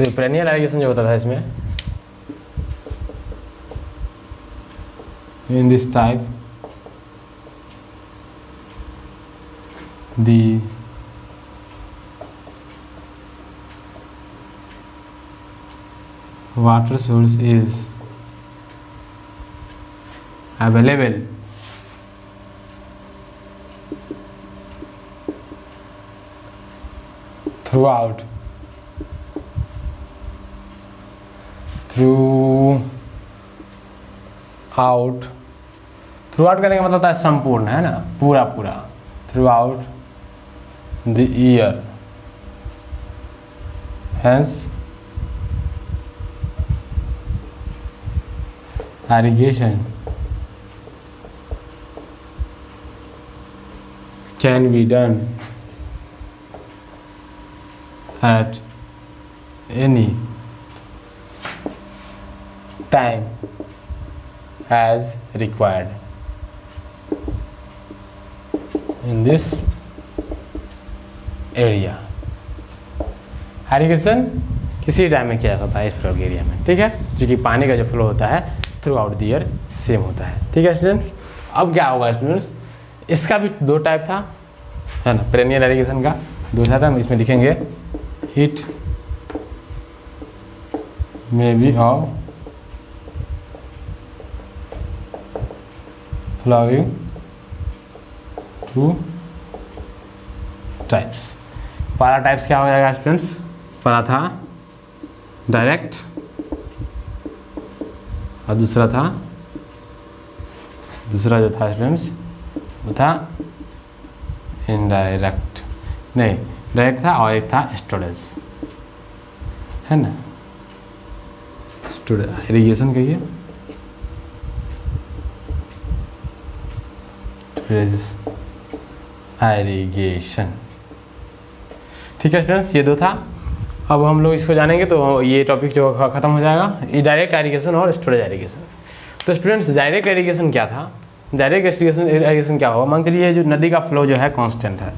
तो ये प्रेनियल एलिगेशन जो होता था इसमें? In this type the water source is available throughout through out throughout करने का मतलब होता है संपूर्ण, है ना? पूरा पूरा। Throughout the year hence irrigation can be done at any time as required. In this area. Irrigation किसी टाइम में किया जाता है इस के एरिया में? ठीक है? क्योंकि पानी का जो फ्लो होता है throughout the year same होता है। ठीक है स्टूडेंट अब क्या होगा स्टूडेंट्स इसका भी दो टाइप था, है ना? पेरेनियल एरीगेशन का, दो टाइप था, हम इसमें लिखेंगे। It may be of following two types पहला टाइप्स क्या हो जाएगा स्टूडेंट्स पहला था डायरेक्ट और दूसरा था, दूसरा जो था स्टूडेंट्स वो था इनडायरेक्ट नहीं डायरेक्ट था और एक था स्टोरेज है ना? स्टोरेज इरीगेशन कहिए। स्टोरेज इरीगेशन ठीक है स्टूडेंट्स ये दो था। अब हम लोग इसको जानेंगे तो ये टॉपिक जो ख़त्म हो जाएगा। ये डायरेक्ट एरीगेशन और स्टोरेज एरीगेशन तो स्टूडेंट्स डायरेक्ट एरीगेशन क्या था? डायरेक्ट एरीगेशन एरीगेशन क्या होगा मान चलिए जो नदी का फ्लो जो है कांस्टेंट है।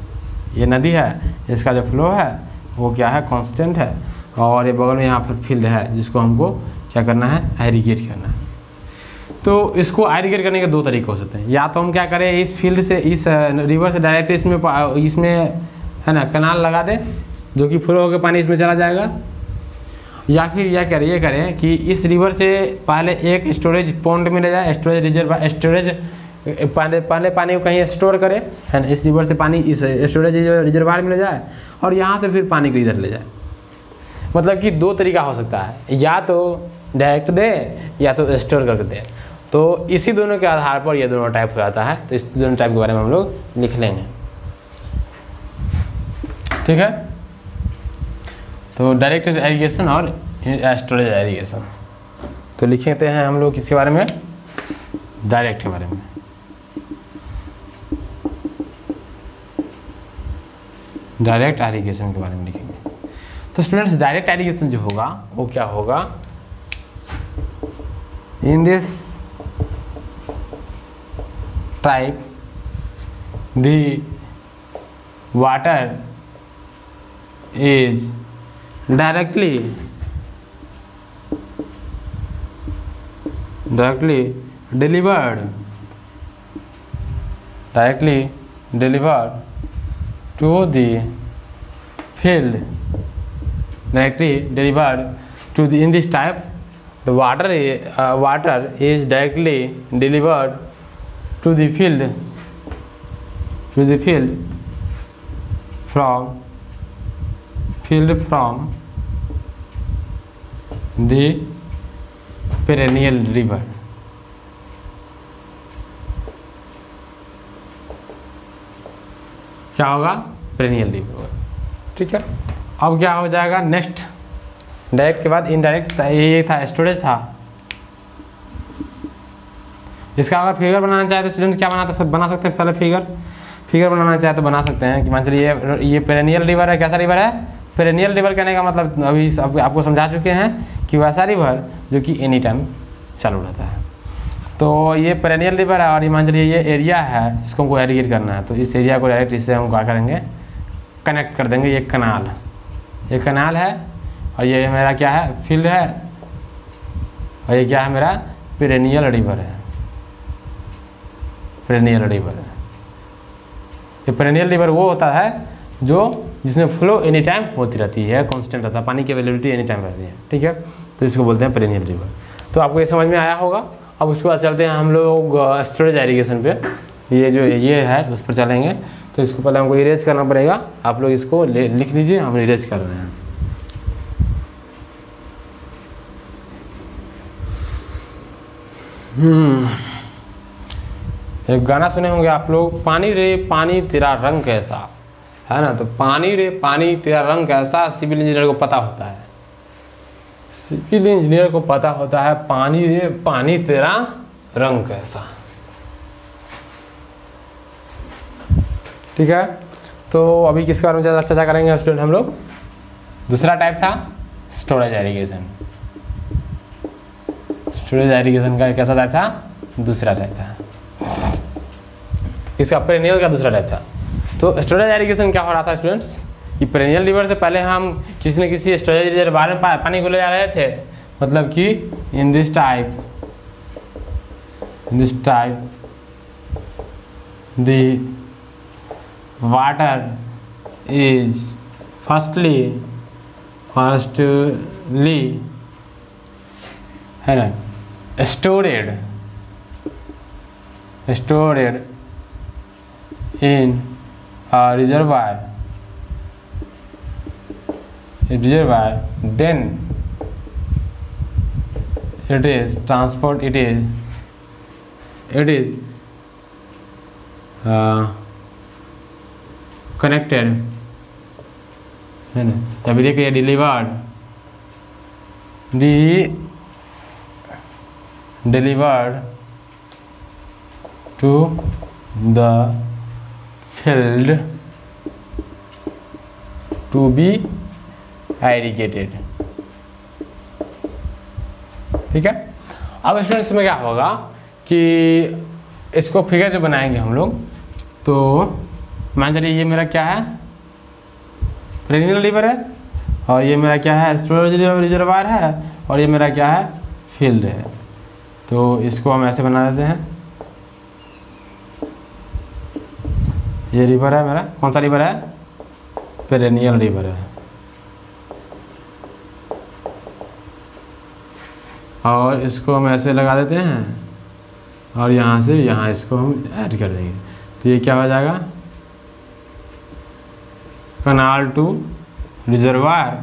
ये नदी है, इसका जो फ्लो है, वो क्या है? कांस्टेंट है। और ये बगल में यहाँ पर फ़ील्ड है, जिसको हमको क्या करना है? एरीगेट करना है। तो इसको एरीगेट करने के दो तरीके हो सकते हैं। या तो हम क्या करें, इस फ़ील्ड से, इस रिवर से डायरेक्ट इसमें इसमें, है ना कनाल लगा दें, जो कि फ्लो होकर पानी इसमें चला जाएगा। या फिर यह करें, ये करें कि इस रिवर से पहले एक स्टोरेज पॉन्ड में ले जाए स्टोरेज रिज़र्व स्टोरेज पहले पहले पानी को कहीं स्टोर करें, है ना, इस रिवर से पानी इस स्टोरेज रिजर्वायर में ले जाए और यहाँ से फिर पानी को इधर ले जाए। मतलब कि दो तरीका हो सकता है। या तो डायरेक्ट दे, या तो स्टोर करके दे। तो इसी दोनों के आधार पर ये दोनों टाइप हो जाता है। तो इस दोनों टाइप के बारे में हम लोग लिख लेंगे। ठीक है? तो डायरेक्ट एरीगेशन और स्टोरेज एरीगेशन तो लिखते हैं हम लोग किसके बारे में? डायरेक्ट के बारे में। डायरेक्ट एरीगेशन के बारे में लिखेंगे। तो स्टूडेंट्स डायरेक्ट एरीगेशन जो होगा, वो क्या होगा? In this type the water is directly directly delivered directly delivered to the field directly delivered to the in this type the water uh, water is directly delivered to the field. To the field. From. Field from. The perennial river. क्या होगा? पेरेनियल रिवर होगा ठीक है? अब क्या हो जाएगा? नेक्स्ट डायरेक्ट के बाद इनडायरेक्ट ये था स्टोरेज था। इसका अगर फिगर बनाना चाहे तो स्टूडेंट क्या बनाता सब बना सकते हैं पहले फिगर फिगर बनाना चाहे तो बना सकते हैं। कि मान चलिए ये ये पेरेनियल रिवर है, कैसा रिवर है? पेरेनियल रिवर कहने का मतलब अभी सब, आपको समझा चुके हैं कि वैसा रिवर जो कि एनी टाइम चालू रहता है। तो ये पेरेनियल रिवर है और ये मान चलिए ये एरिया है, इसको हमको एरिगेट करना है। तो इस एरिया को डायरेक्ट इससे हम क्या करेंगे? कनेक्ट कर देंगे। ये कनाल ये कनाल है और ये मेरा क्या है? फ़ील्ड है। और ये क्या है मेरा? पेरेनियल रिवर है। पेरेनियल रिवर ये पेरेनियल रिवर वो होता है जो जिसमें फ्लो एनी टाइम होती रहती है कॉन्स्टेंट रहता है। पानी की अवेलेबिलिटी एनी टाइम रहती है, ठीक है? तो इसको बोलते हैं पेरेनियल रिवर तो आपको ये समझ में आया होगा। अब उसके बाद चलते हैं हम लोग स्टोरेज एरीगेशन पे। ये जो ये है, उस पर चलेंगे। तो इसको पहले हमको इरेज करना पड़ेगा। आप लोग इसको लिख लीजिए, हम इरेज कर रहे हैं। हम्म। गाना सुने होंगे आप लोग, पानी रे, पानी तेरा रंग कैसा? है ना? तो पानी रे, पानी तेरा रंग कैसा? सिविल इंजीनियर को पता होता है। सिविल इंजीनियर को पता होता है, पानी रे, पानी तेरा रंग कैसा? ठीक है? तो अभी किसके बारे में ज़्यादा चर्चा करेंगे स्टूडेंट हम लोग? दूसरा टाइप था स्टोरेज एरीगेशन स्टोरेज एरीगेशन का कैसा टाइप था? दूसरा टाइप था। इसका पेरेनियल का दूसरा टाइप था तो स्टोरेज एरीगेशन क्या हो रहा था स्टूडेंट्स कि पेरेनियल रिवर से पहले हम किसी न किसी स्टोरेज रिजर्वायर में पानी को ले जा रहे थे। मतलब कि in this type in this type the water is firstly firstly, है ना? Stored. Stored in a reservoir a reservoir then it is transport it is it is uh, connected है ना या फिर एक delivered the delivered to the field to be irrigated ठीक है? अब इसमें इसमें क्या होगा कि इसको फिगर जो बनाएँगे हम लोग तो मान चलिए ये मेरा क्या है? पेरेनियल रिवर है, और ये मेरा क्या है? स्टोरेज रिजर्वायर है, और ये मेरा क्या है? फ़ील्ड है। तो इसको हम ऐसे बना देते हैं। ये रिवर है मेरा? कौन सा रिवर है? पेरेनियल रिवर है। और इसको हम ऐसे लगा देते हैं और यहाँ से यहाँ इसको हम ऐड कर देंगे। तो ये क्या हो जाएगा? कनाल टू रिजर्वायर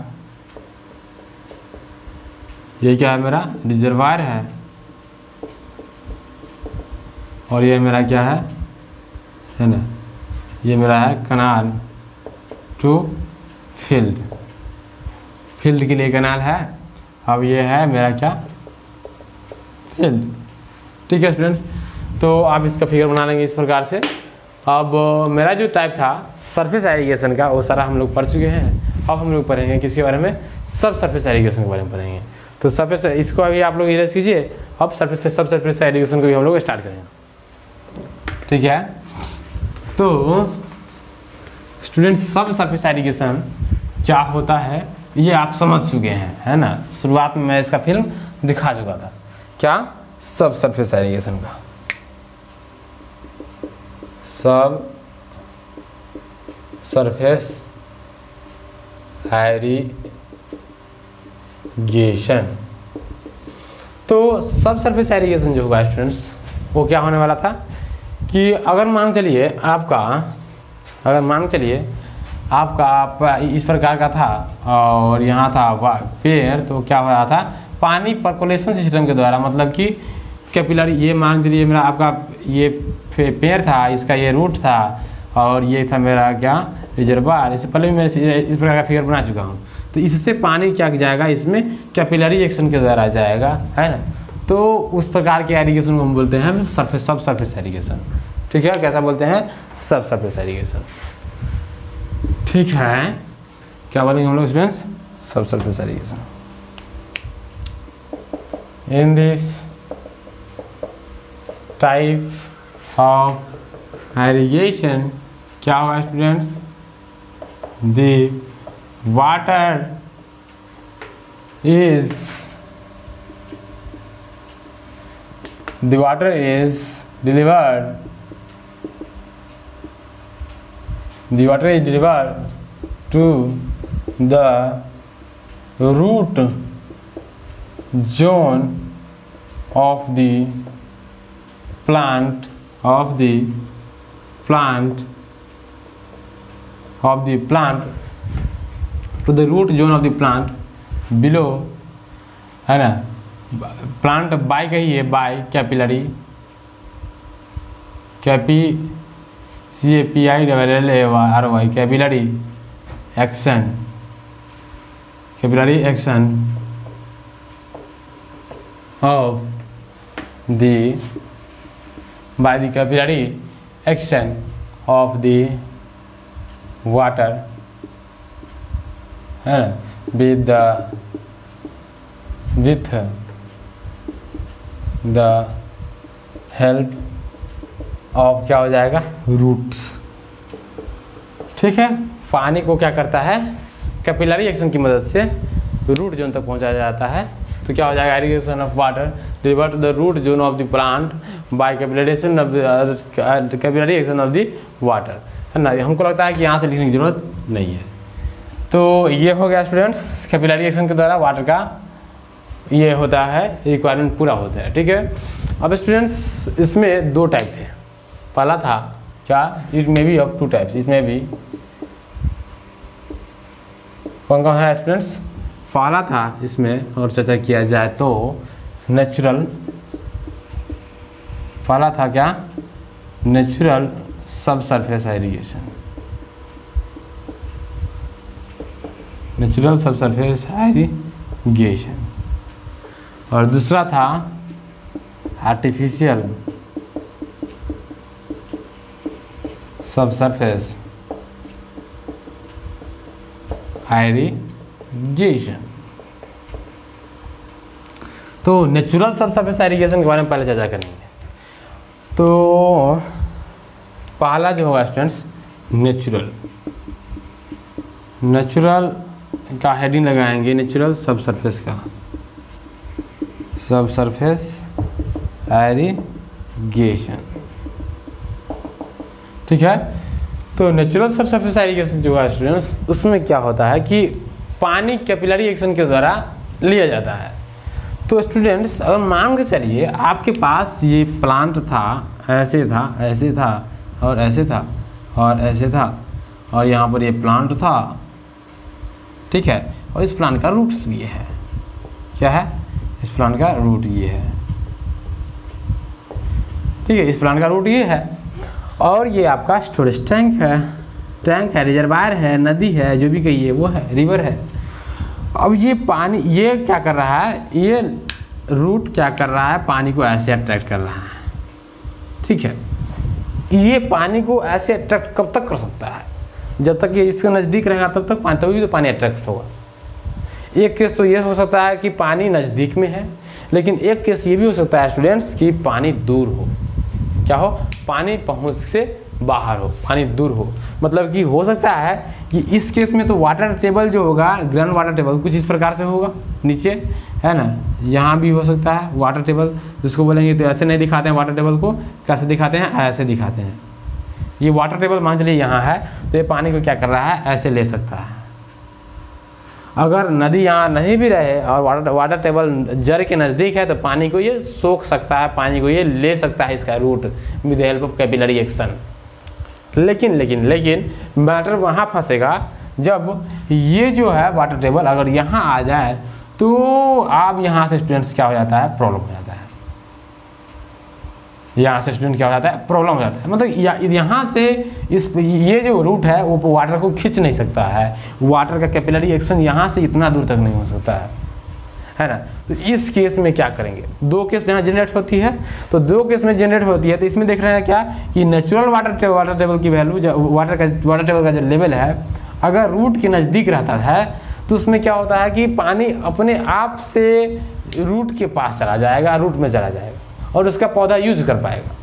ये क्या है मेरा? रिजर्वायर है। और ये मेरा क्या है? है ना? ये मेरा है कनाल टू फ़ील्ड। फ़ील्ड के लिए कनाल है। अब ये है मेरा क्या? फ़ील्ड। ठीक है स्टूडेंट्स तो आप इसका फिगर बना लेंगे इस प्रकार से। अब मेरा जो टाइप था सरफेस एरीगेशन का, वो सारा हम लोग पढ़ चुके हैं। अब हम लोग पढ़ेंगे किसके बारे में? सब सरफेस एरीगेशन के बारे में पढ़ेंगे। तो सरफेस इसको अभी आप लोग इरेज कीजिए। अब सरफेस सब सरफेस एरीगेशन को भी हम लोग स्टार्ट करेंगे। ठीक है? तो स्टूडेंट्स सब सरफेस एरिगेशन क्या होता है, ये आप समझ चुके हैं, है ना? शुरुआत में मैं इसका फ़िल्म दिखा चुका था। क्या? सब सरफेस एरिगेशन का। सब सरफेस एरिगेशन तो सब सरफेस एरिगेशन जो होगा स्टूडेंट्स वो क्या होने वाला था? कि अगर मान चलिए आपका, अगर मान चलिए आपका आप इस प्रकार का था और यहाँ था पेड़ तो क्या हो रहा था? पानी परकोलेशन सिस्टम के द्वारा मतलब कि कैपिलरी ये मान चलिए मेरा आपका ये पेड़ था, इसका ये रूट था और ये था मेरा क्या? रिजर्वायर इससे पहले भी मैं इस प्रकार का फिगर बना चुका हूँ। तो इससे पानी क्या जाएगा? इसमें कैपिलरी एक्शन के द्वारा जाएगा, है ना? तो उस प्रकार के एरीगेशन को हम बोलते हैं सरफेस सब सरफेस एरीगेशन ठीक है, कैसा बोलते हैं? सब सरफेस एरीगेशन ठीक है, क्या बोलेंगे हम लोग students sub surface irrigation in this type of irrigation क्या हुआ students the water is the water is delivered. The water is delivered to the root zone of the plant of the plant of the plant to the root zone of the plant below है ना प्लांट बाय कही है by capillary capi C A P I double L A R Y capillary action capillary action of the by the capillary action of the water है with the with the help of क्या हो जाएगा? रूट्स ठीक है? पानी को क्या करता है? कैपिलरी एक्शन की मदद से रूट जोन तक पहुँचाया जाता है। तो क्या हो जाएगा? Irrigation of water deliver to the root zone of the plant by कैपिलरेशन of capillary action of the water है ना? हमको लगता है कि यहाँ से लिखने की ज़रूरत नहीं है। तो ये हो गया स्टूडेंट्स कैपिलरी एक्शन के द्वारा वाटर का ये होता है रिक्वायरमेंट पूरा होता है, ठीक है? अब स्टूडेंट्स इसमें दो टाइप थे। पहला था, क्या? It may be of two types इसमें भी कौन कौन है स्टूडेंट्स पहला था, इसमें अगर चर्चा किया जाए तो नेचुरल पहला था क्या? Natural subsurface irrigation natural subsurface irrigation और दूसरा था आर्टिफिशियल सब सरफेस एरिगेशन तो नेचुरल सब सरफेस एरिगेशन के बारे में पहले चर्चा करेंगे तो पहला जो होगा स्टूडेंट्स नेचुरल नेचुरल का हेडिंग लगाएँगे नेचुरल सब सरफेस का। सब सरफेस एरीगेशन ठीक है? तो नेचुरल सब सरफेस एरीगेशन जो है स्टूडेंट्स उसमें क्या होता है कि पानी कैपिलरी एक्शन के द्वारा लिया जाता है। तो स्टूडेंट्स अगर मान के चलिए, आपके पास ये प्लांट था, ऐसे था ऐसे था, और ऐसे था, और ऐसे था, और यहाँ पर ये प्लांट था, ठीक है? और इस प्लांट का रूट्स भी है। क्या है? इस प्लांट का रूट ये है। ठीक है, इस प्लांट का रूट ये है और ये आपका स्टोरेज टैंक है। टैंक है रिजर्वायर है, नदी है, जो भी कहिए, वो है रिवर है। अब ये पानी, ये क्या कर रहा है? ये रूट क्या कर रहा है? पानी को ऐसे अट्रैक्ट कर रहा है। ठीक है, ये पानी को ऐसे अट्रैक्ट कब तक कर सकता है? जब तक ये इसके नज़दीक रहेगा, तब तक पानी, तभी तो पानी अट्रैक्ट होगा। एक केस तो ये हो सकता है कि पानी नज़दीक में है, लेकिन एक केस ये भी हो सकता है स्टूडेंट्स कि पानी दूर हो। क्या हो? पानी पहुँच से बाहर हो, पानी दूर हो। मतलब कि हो सकता है कि इस केस में तो वाटर टेबल जो होगा ग्राउंड वाटर टेबल कुछ इस प्रकार से होगा, नीचे, है ना? यहाँ भी हो सकता है वाटर टेबल जिसको बोलेंगे तो ऐसे नहीं दिखाते हैं वाटर टेबल को, कैसे दिखाते हैं? ऐसे दिखाते हैं। ये वाटर टेबल मान चलिए यहाँ है तो ये पानी को क्या कर रहा है? ऐसे ले सकता है। अगर नदी यहाँ नहीं भी रहे और वाटर वाटर टेबल जड़ के नज़दीक है तो पानी को ये सोख सकता है, पानी को ये ले सकता है इसका root with help of capillary action लेकिन लेकिन लेकिन मैटर वहाँ फंसेगा जब ये जो है वाटर टेबल अगर यहाँ आ जाए तो आप यहाँ से स्टूडेंट्स क्या हो जाता है? प्रॉब्लम हो जाता है। यहाँ से स्टूडेंट क्या हो जाता है? प्रॉब्लम हो जाता है। मतलब यहाँ से इस ये जो रूट है, वो वाटर को खींच नहीं सकता है। वाटर का कैपिलरी एक्शन यहाँ से इतना दूर तक नहीं हो सकता है। है ना? तो इस केस में क्या करेंगे? दो केस यहाँ जनरेट होती है। तो दो केस में जनरेट होती है तो इसमें देख रहे हैं क्या? कि नेचुरल वाटर वाटर टेबल की वैल्यू वाटर का वाटर टेबल का जो लेवल है, अगर रूट के नज़दीक रहता है तो उसमें क्या होता है कि पानी अपने आप से रूट के पास चला जाएगा रूट में चला जाएगा। और उसका पौधा यूज़ कर पाएगा।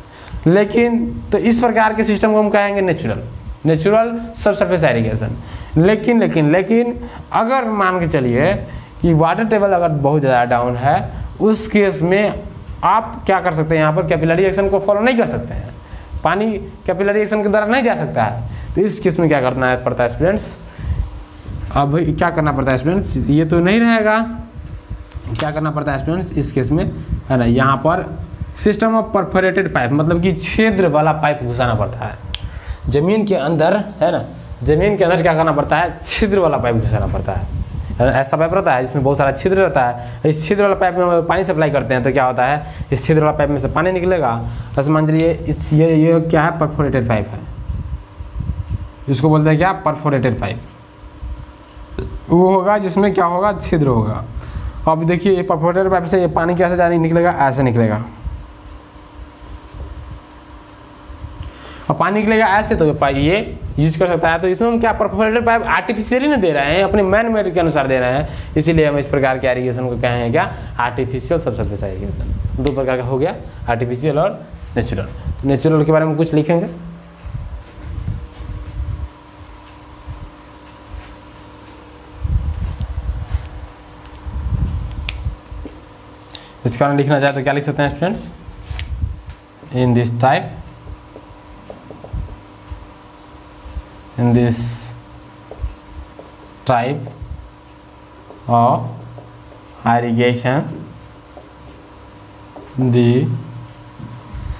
लेकिन तो इस प्रकार के सिस्टम को हम कहेंगे natural. Natural sub surface irrigation. लेकिन लेकिन लेकिन अगर मान के चलिए कि वाटर टेबल अगर बहुत ज़्यादा डाउन है, उस केस में आप क्या कर सकते हैं? यहाँ पर कैपिलरी एक्शन को फॉलो नहीं कर सकते हैं। पानी कैपिलरी एक्शन के द्वारा नहीं जा सकता है। तो इस केस में क्या करना है पड़ता है स्टूडेंट्स अब क्या करना पड़ता है स्टूडेंट्स ये तो नहीं रहेगा। क्या करना पड़ता है स्टूडेंट्स इस केस में, है ना, यहाँ पर सिस्टम ऑफ़ परफोरेटेड पाइप मतलब कि छिद्र वाला पाइप घुसाना पड़ता है। ज़मीन के अंदर, है ना? ज़मीन के अंदर क्या करना पड़ता है? छिद्र वाला पाइप घुसाना पड़ता है। ऐसा पाइप रहता है जिसमें बहुत सारा छिद्र रहता है। इस छिद्र वाला पाइप में पानी सप्लाई करते हैं तो क्या होता है? इस छिद्र वाला पाइप में से पानी निकलेगा। ऐसे मान चलिए, इस ये ये क्या है? परफोरेटेड पाइप है। इसको बोलते हैं क्या? Perforated pipe. वो होगा जिसमें क्या होगा? छिद्र होगा। अब देखिए, ये परफोरेटेड पाइप से ये पानी कैसे जाने निकलेगा? ऐसे निकलेगा। और पानी निकलेगा ऐसे तो पाइप ये यूज़ कर सकता है। तो इसमें हम क्या परफोरेटेड पाइप आर्टिफिशियली नहीं दे रहे हैं, अपने मैन मेड के अनुसार दे रहे हैं। इसीलिए हम इस प्रकार के एरीगेशन को कहेंगे क्या? आर्टिफिशियल सब सबसे एरीगेशन दो प्रकार का हो गया आर्टिफिशियल और नेचुरल तो नेचुरल के बारे में कुछ लिखेंगे? इस कारण लिखना चाहे तो क्या लिख सकते हैं students in this type in this type of irrigation the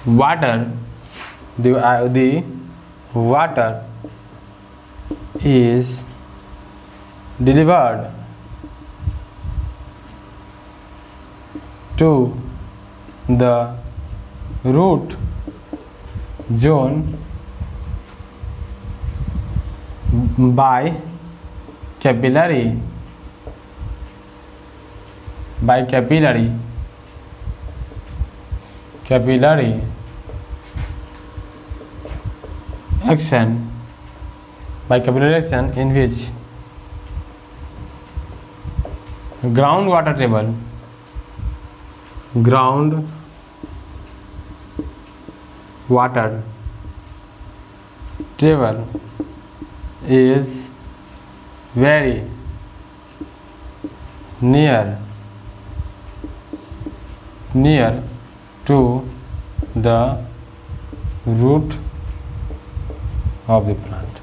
water the, uh, the water is delivered to the root zone by capillary by capillary capillary action by capillary action in which ground water table ground water table is very near near to the root of the plant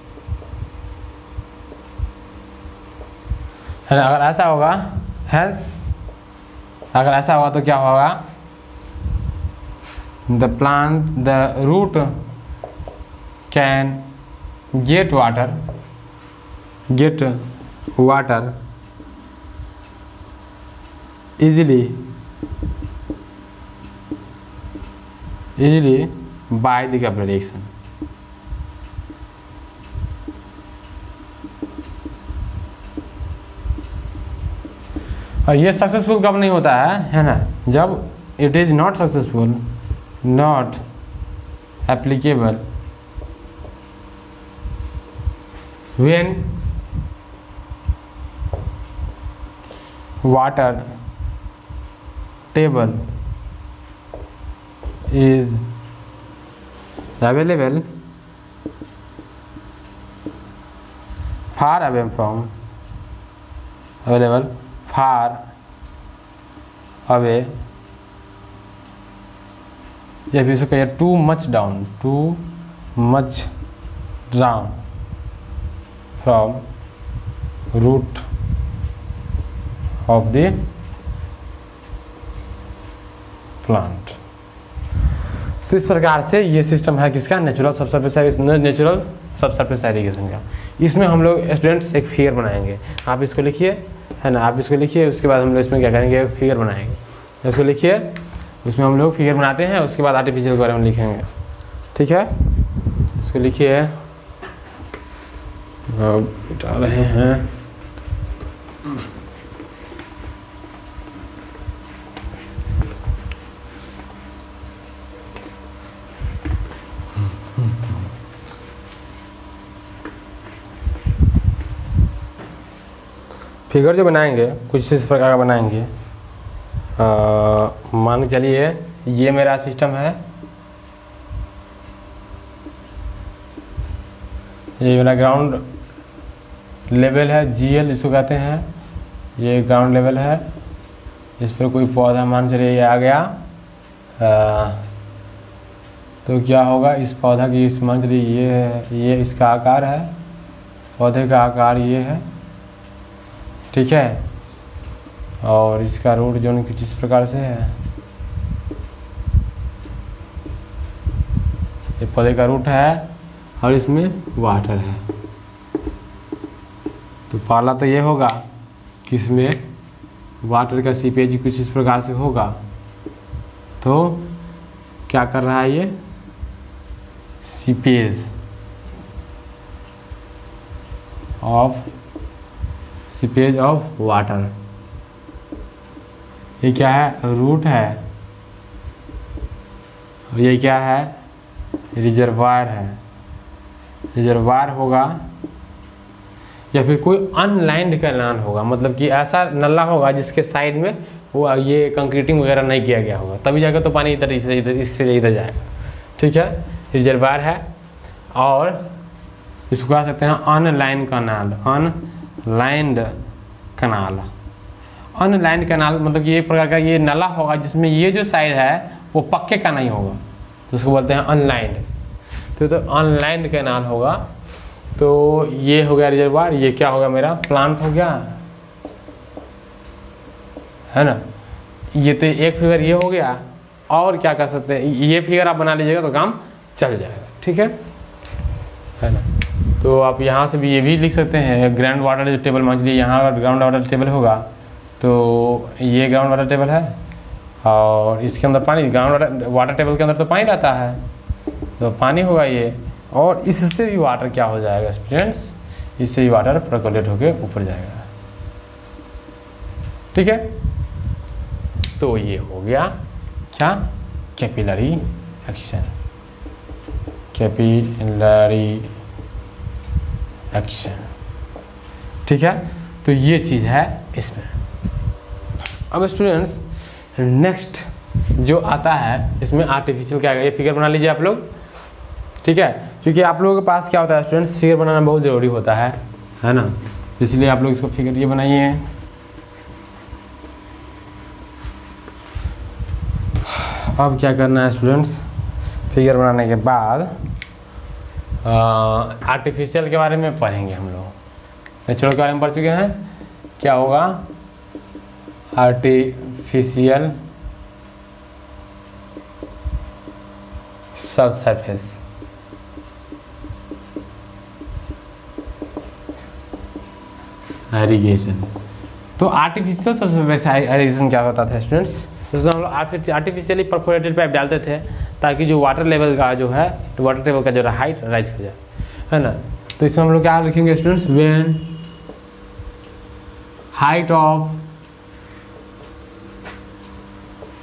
है अगर ऐसा होगा हैंस अगर ऐसा होगा तो क्या होगा the plant the root can get water get water easily easily by दिखा प्रडिक्शन ये सक्सेसफुल कब नहीं होता है? है ना? जब it is not successful not applicable when water table is available far away from available far away या फिर इसको कहिए too much down too much down from root of the plant तो इस प्रकार से ये सिस्टम है किसका? Natural sub surface natural sub surface irrigation का। इसमें हम लोग स्टूडेंट्स एक फिगर बनाएँगे। आप इसको लिखिए, है ना? आप इसको लिखिए, उसके बाद हम लोग इसमें क्या करेंगे? फिगर बनाएँगे। इसको लिखिए उसमें हम लोग फिगर बनाते हैं, उसके बाद आर्टिफिशियल के बारे में लिखेंगे। ठीक है? इसको लिखिए। बता रहे हैं। फिगर जो बनाएँगे, कुछ इस प्रकार का बनाएँगे। मान के चलिए, ये मेरा सिस्टम है। ये मेरा ग्राउंड लेवल है जीएल जिसको कहते हैं। ये ग्राउंड लेवल है। इस पर कोई पौधा मान चलिए ये आ गया। आ, तो क्या होगा इस पौधा की इस मान चलिए ये है ये इसका आकार है। पौधे का आकार ये है। ठीक है। और इसका रूट जोन कुछ इस प्रकार से है। ये पौधे का रूट है और इसमें वाटर है। तो पहला तो ये होगा कि इसमें वाटर का सीपेज कुछ इस प्रकार से होगा। तो क्या कर रहा है ये? Seepage of seepage of water ये क्या है? रूट है। और ये क्या है? रिजर्वायर है। रिजर्वायर होगा या फिर कोई अनलाइंड कैनाल होगा मतलब कि ऐसा नल्ला होगा जिसके साइड में वो ये कंक्रीटिंग वगैरह नहीं किया गया होगा, तभी जाकर तो पानी इधर इससे इधर इससे इधर जाएगा। ठीक है? रिजर्वायर है और इसको कह सकते हैं unlined canal unlined canal unlined canal मतलब कि एक प्रकार का ये नला होगा जिसमें ये जो साइड है, वो पक्के का नहीं होगा, जिसको बोलते हैं अनलाइंड तो तो कैनाल होगा। तो ये हो गया रिजर्वायर ये क्या होगा मेरा? प्लांट हो गया। है ना? ये तो एक फिगर ये हो गया। और क्या कर सकते हैं? ये फिगर आप बना लीजिएगा तो काम चल जाएगा। ठीक है? है ना? तो आप यहाँ से भी ये भी लिख सकते हैं ग्राउंड वाटर जो टेबल मान लीजिए, यहाँ अगर ग्राउंड वाटर टेबल होगा तो ये ग्राउंड वाटर टेबल है। और इसके अंदर पानी ग्राउंड वाटर वाटर टेबल के अंदर तो पानी रहता है। तो पानी होगा ये। और इससे भी वाटर क्या हो जाएगा स्टूडेंट्स इससे भी वाटर प्रकोलेट होकर ऊपर जाएगा। ठीक है? तो ये हो गया क्या? कैपिलरी एक्शन कैपिलरी एक्शन ठीक है? तो ये चीज़ है इसमें। अब स्टूडेंट्स नेक्स्ट जो आता है, इसमें आर्टिफिशियल क्या है? ये फिगर बना लीजिए आप लोग। ठीक है? क्योंकि आप लोगों के पास क्या होता है स्टूडेंट्स फिगर बनाना बहुत ज़रूरी होता है है ना? इसलिए आप लोग इसको फिगर ये बनाइए। अब क्या करना है स्टूडेंट्स फिगर बनाने के बाद आर्टिफिशियल के बारे में पढ़ेंगे हम लोग। नेचुरल के बारे में पढ़ चुके हैं। क्या होगा? आर्टिफिशियल सब एरीगेशन तो आर्टिफिशियल सबसे सरफेस एरीगेशन क्या होता था स्टूडेंट्स उसमें हम लोग आर्टिफिशियली परफोरेटेड पाइप डालते थे ताकि जो वाटर लेवल का जो है तो वाटर लेवल का जो हाइट राइज हो जाए। है ना? तो इसमें हम लोग क्या लिखेंगे students when height of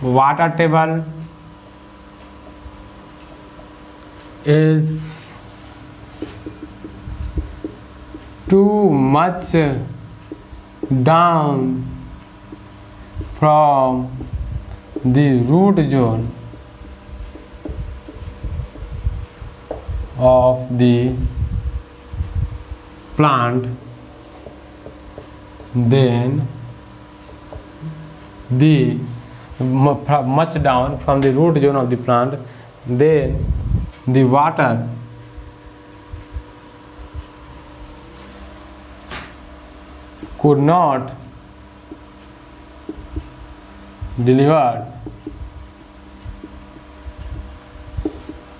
water table is too much down from the root zone of the plant then the much down from the root zone of the plant then the water could not deliver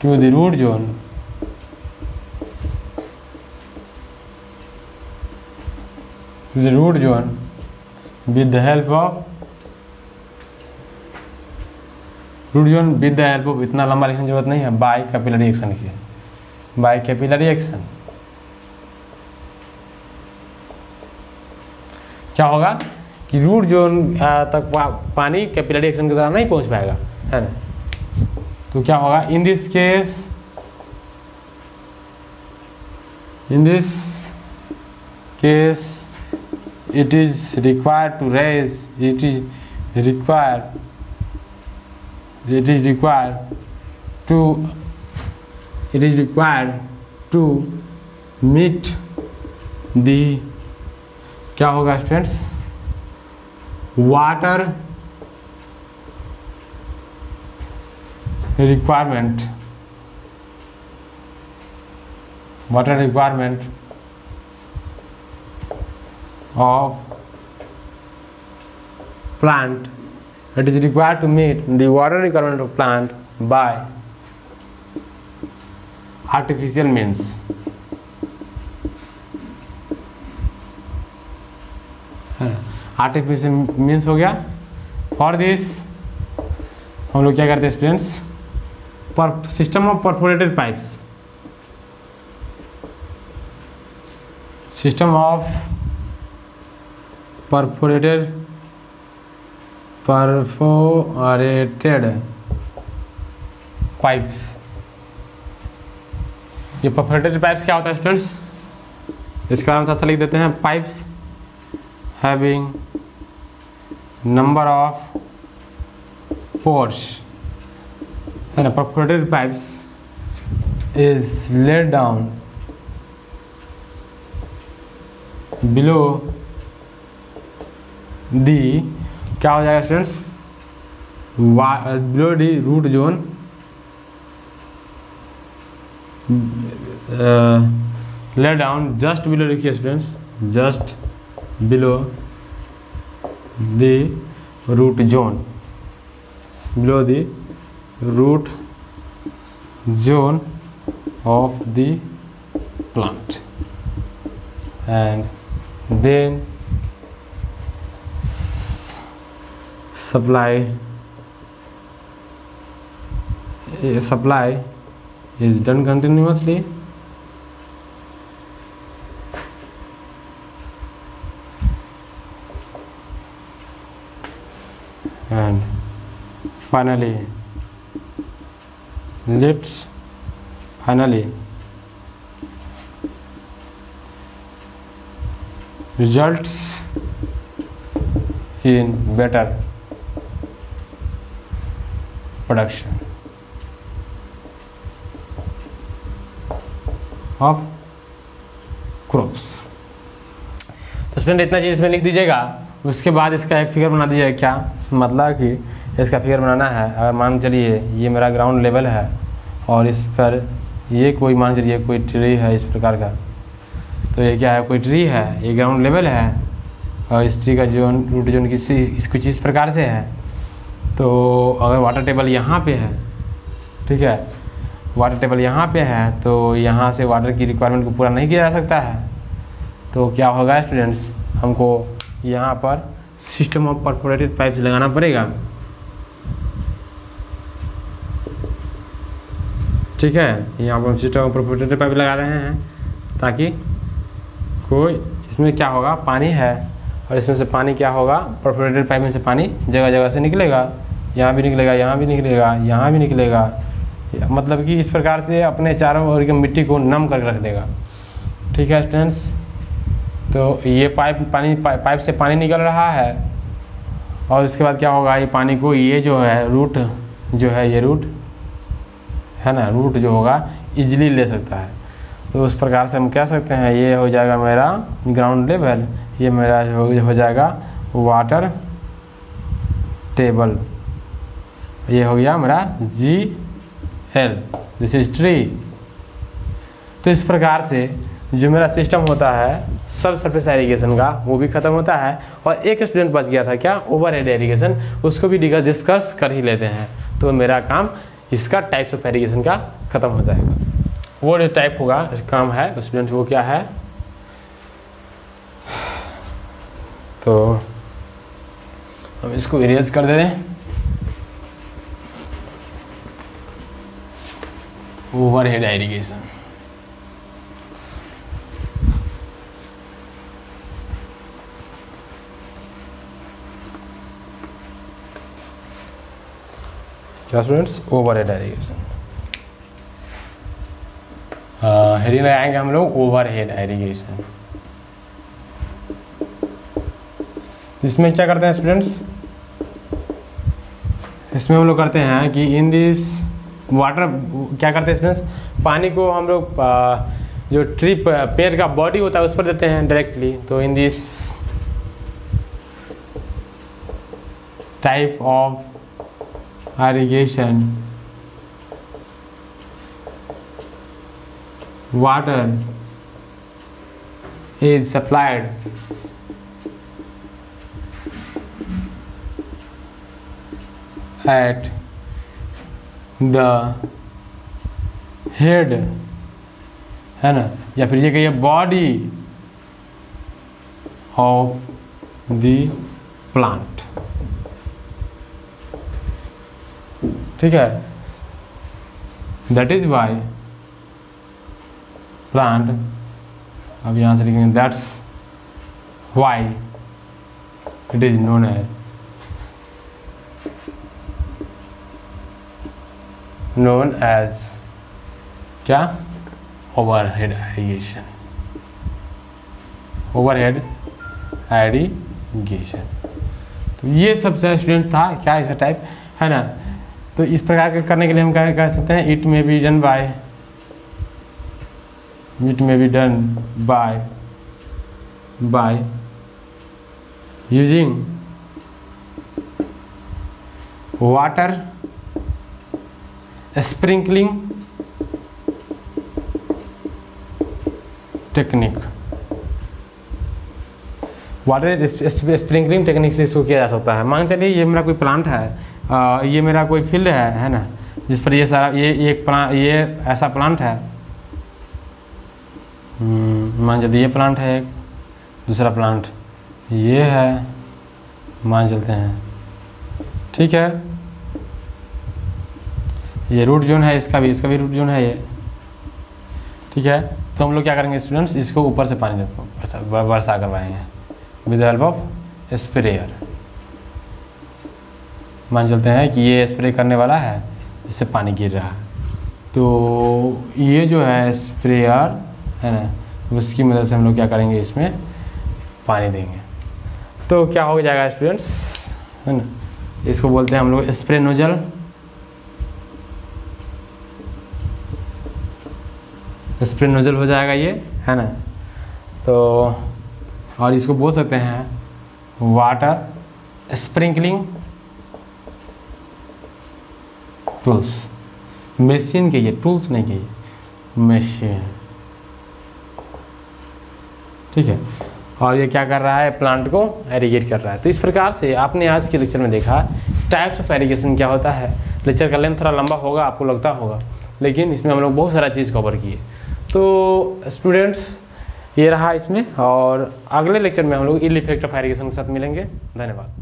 to the root zone to the root zone with the help of root zone with the help of इतना लंबा लिखने की ज़रूरत नहीं है बाय कैपिलरी एक्शन की बाय कैपिलरी एक्शन क्या होगा कि रूट जोन तक पानी कैपिलरी एक्शन के द्वारा नहीं पहुँच पाएगा। है ना? तो क्या होगा? In this case in this case it is required to raise it is required it is required to it is required to meet the क्या होगा students water requirement water requirement of plant it is required to meet the water requirement of plant by artificial means Artificial means हो गया। फॉर दिस हम लोग क्या करते हैं स्टूडेंट्स पर system of perforated pipes system of perforated perforated pipes. ये परफोरेटेड पाइप्स क्या होता है स्टूडेंट्स इसका नाम थोड़ा सा लिख देते हैं pipes having number of pores है ना perforated pipes is laid down below the क्या हो जाएगा students below the root zone lay down just below लिखिए students just below the root zone. Below the root zone of the plant. And then supply eh, supply is done continuously. Finally let's finally results in better production of crops तो स्टूडेंट इतना चीज़ इसमें लिख दीजिएगा उसके बाद इसका एक फिगर बना दीजिएगा क्या मतलब कि इसका फिगर बनाना है। अगर मान चलिए ये मेरा ग्राउंड लेवल है और इस पर ये कोई मान चलिए कोई ट्री है इस प्रकार का तो ये क्या है? कोई ट्री है, ये ग्राउंड लेवल है और इस ट्री का जोन रूट जोन किसी, इस कुछ इस प्रकार से है। तो अगर वाटर टेबल यहाँ पे है, ठीक है? वाटर टेबल यहाँ पे है तो यहाँ से वाटर की रिक्वायरमेंट को पूरा नहीं किया जा सकता है। तो क्या होगा स्टूडेंट्स हमको यहाँ पर सिस्टम ऑफ़ परफोरेटेड पाइप्स लगाना पड़ेगा। ठीक है? यहाँ पर हम सिस्टम परफोरेटेड पाइप लगा रहे हैं, ताकि कोई इसमें क्या होगा? पानी है, और इसमें से पानी क्या होगा? परफोरेटेड पाइप में से पानी जगह जगह से निकलेगा। यहाँ भी निकलेगा, यहाँ भी निकलेगा, यहाँ भी निकलेगा। मतलब कि इस प्रकार से अपने चारों ओर की मिट्टी को नम कर रख देगा। ठीक है स्टूडेंट्स तो ये पाइप पानी, पाइप पाइप से पानी निकल रहा है, और इसके बाद क्या होगा? ये पानी को ये जो है रूट जो है ये रूट है ना? रूट जो होगा इजीली ले सकता है। तो उस प्रकार से हम कह सकते हैं ये हो जाएगा मेरा ग्राउंड लेवल ये मेरा हो, जाएगा वाटर टेबल ये हो गया मेरा G L this is tree तो इस प्रकार से जो मेरा सिस्टम होता है सब सरफेस एरीगेशन का वो भी खत्म होता है और एक स्टूडेंट बच गया था क्या? ओवर हेड एरीगेशन उसको भी डिस्कस कर ही लेते हैं। तो मेरा काम इसका टाइप्स ऑफ़ एरीगेशन का खत्म हो जाएगा। वो जो टाइप होगा काम है स्टूडेंट वो क्या है? तो हम इसको इरेज कर दे रहे दें overhead irrigation students overhead irrigation heading लगाएँगे हम लोग ओवर हेड एरीगेशन इसमें। क्या करते हैं स्टूडेंट्स इसमें हम लोग करते हैं कि इन दिस वाटर क्या करते हैं स्टूडेंट्स पानी को हम लोग जो ट्री पेड़ का बॉडी होता है, उस पर देते हैं डायरेक्टली तो in this type of irrigation water is supplied at the head है ना या फिर ये कहिए बॉडी ऑफ द प्लांट ठीक है? दैट इज़ वाई प्लांट अब यहाँ से लिखेंगे that's why it is known as known as क्या? Over overhead irrigation overhead irrigation तो ये सब स्टूडेंट्स था, क्या ऐसा टाइप है ना? तो इस प्रकार के करने के लिए हम क्या कह सकते हैं it may be done by it may be done by by using water sprinkling technique water sprinkling technique से इसको किया जा सकता है। मान चलिए ये मेरा कोई प्लांट है। आ, ये मेरा कोई फ़ील्ड है है ना? जिस पर ये सारा ये एक प्लांट ये ऐसा प्लांट है। हम्म, मान चलते ये प्लांट है एक। दूसरा प्लांट ये है। मान चलते हैं। ठीक है? ये रूट जोन है इसका भी इसका भी रूट जोन है ये। ठीक है? तो हम लोग क्या करेंगे स्टूडेंट्स इसको ऊपर से पानी वर्षा करवाएँगे। With the help of sprayer मान चलते हैं कि ये स्प्रे करने वाला है जिससे पानी गिर रहा है। तो ये जो है स्प्रेयर है ना, उसकी मदद से हम लोग क्या करेंगे, इसमें पानी देंगे। तो क्या हो जाएगा स्टूडेंट्स है ना, इसको बोलते हैं हम लोग स्प्रे नोजल स्प्रे नोजल हो जाएगा ये, है ना। तो और इसको बोल सकते हैं वाटर स्प्रिंकलिंग टूल्स मशीन के ये टूल्स नहीं के मशीन ठीक है? और ये क्या कर रहा है? प्लांट को एरीगेट कर रहा है। तो इस प्रकार से आपने आज के लेक्चर में देखा टाइप्स ऑफ़ एरीगेशन क्या होता है। लेक्चर का लेंथ थोड़ा लंबा होगा, आपको लगता होगा। लेकिन इसमें हम लोग बहुत सारा चीज़ कवर किए। तो स्टूडेंट्स ये रहा इसमें और अगले लेक्चर में हम लोग इल इफ़ेक्ट ऑफ़ एरीगेशन के साथ मिलेंगे। धन्यवाद।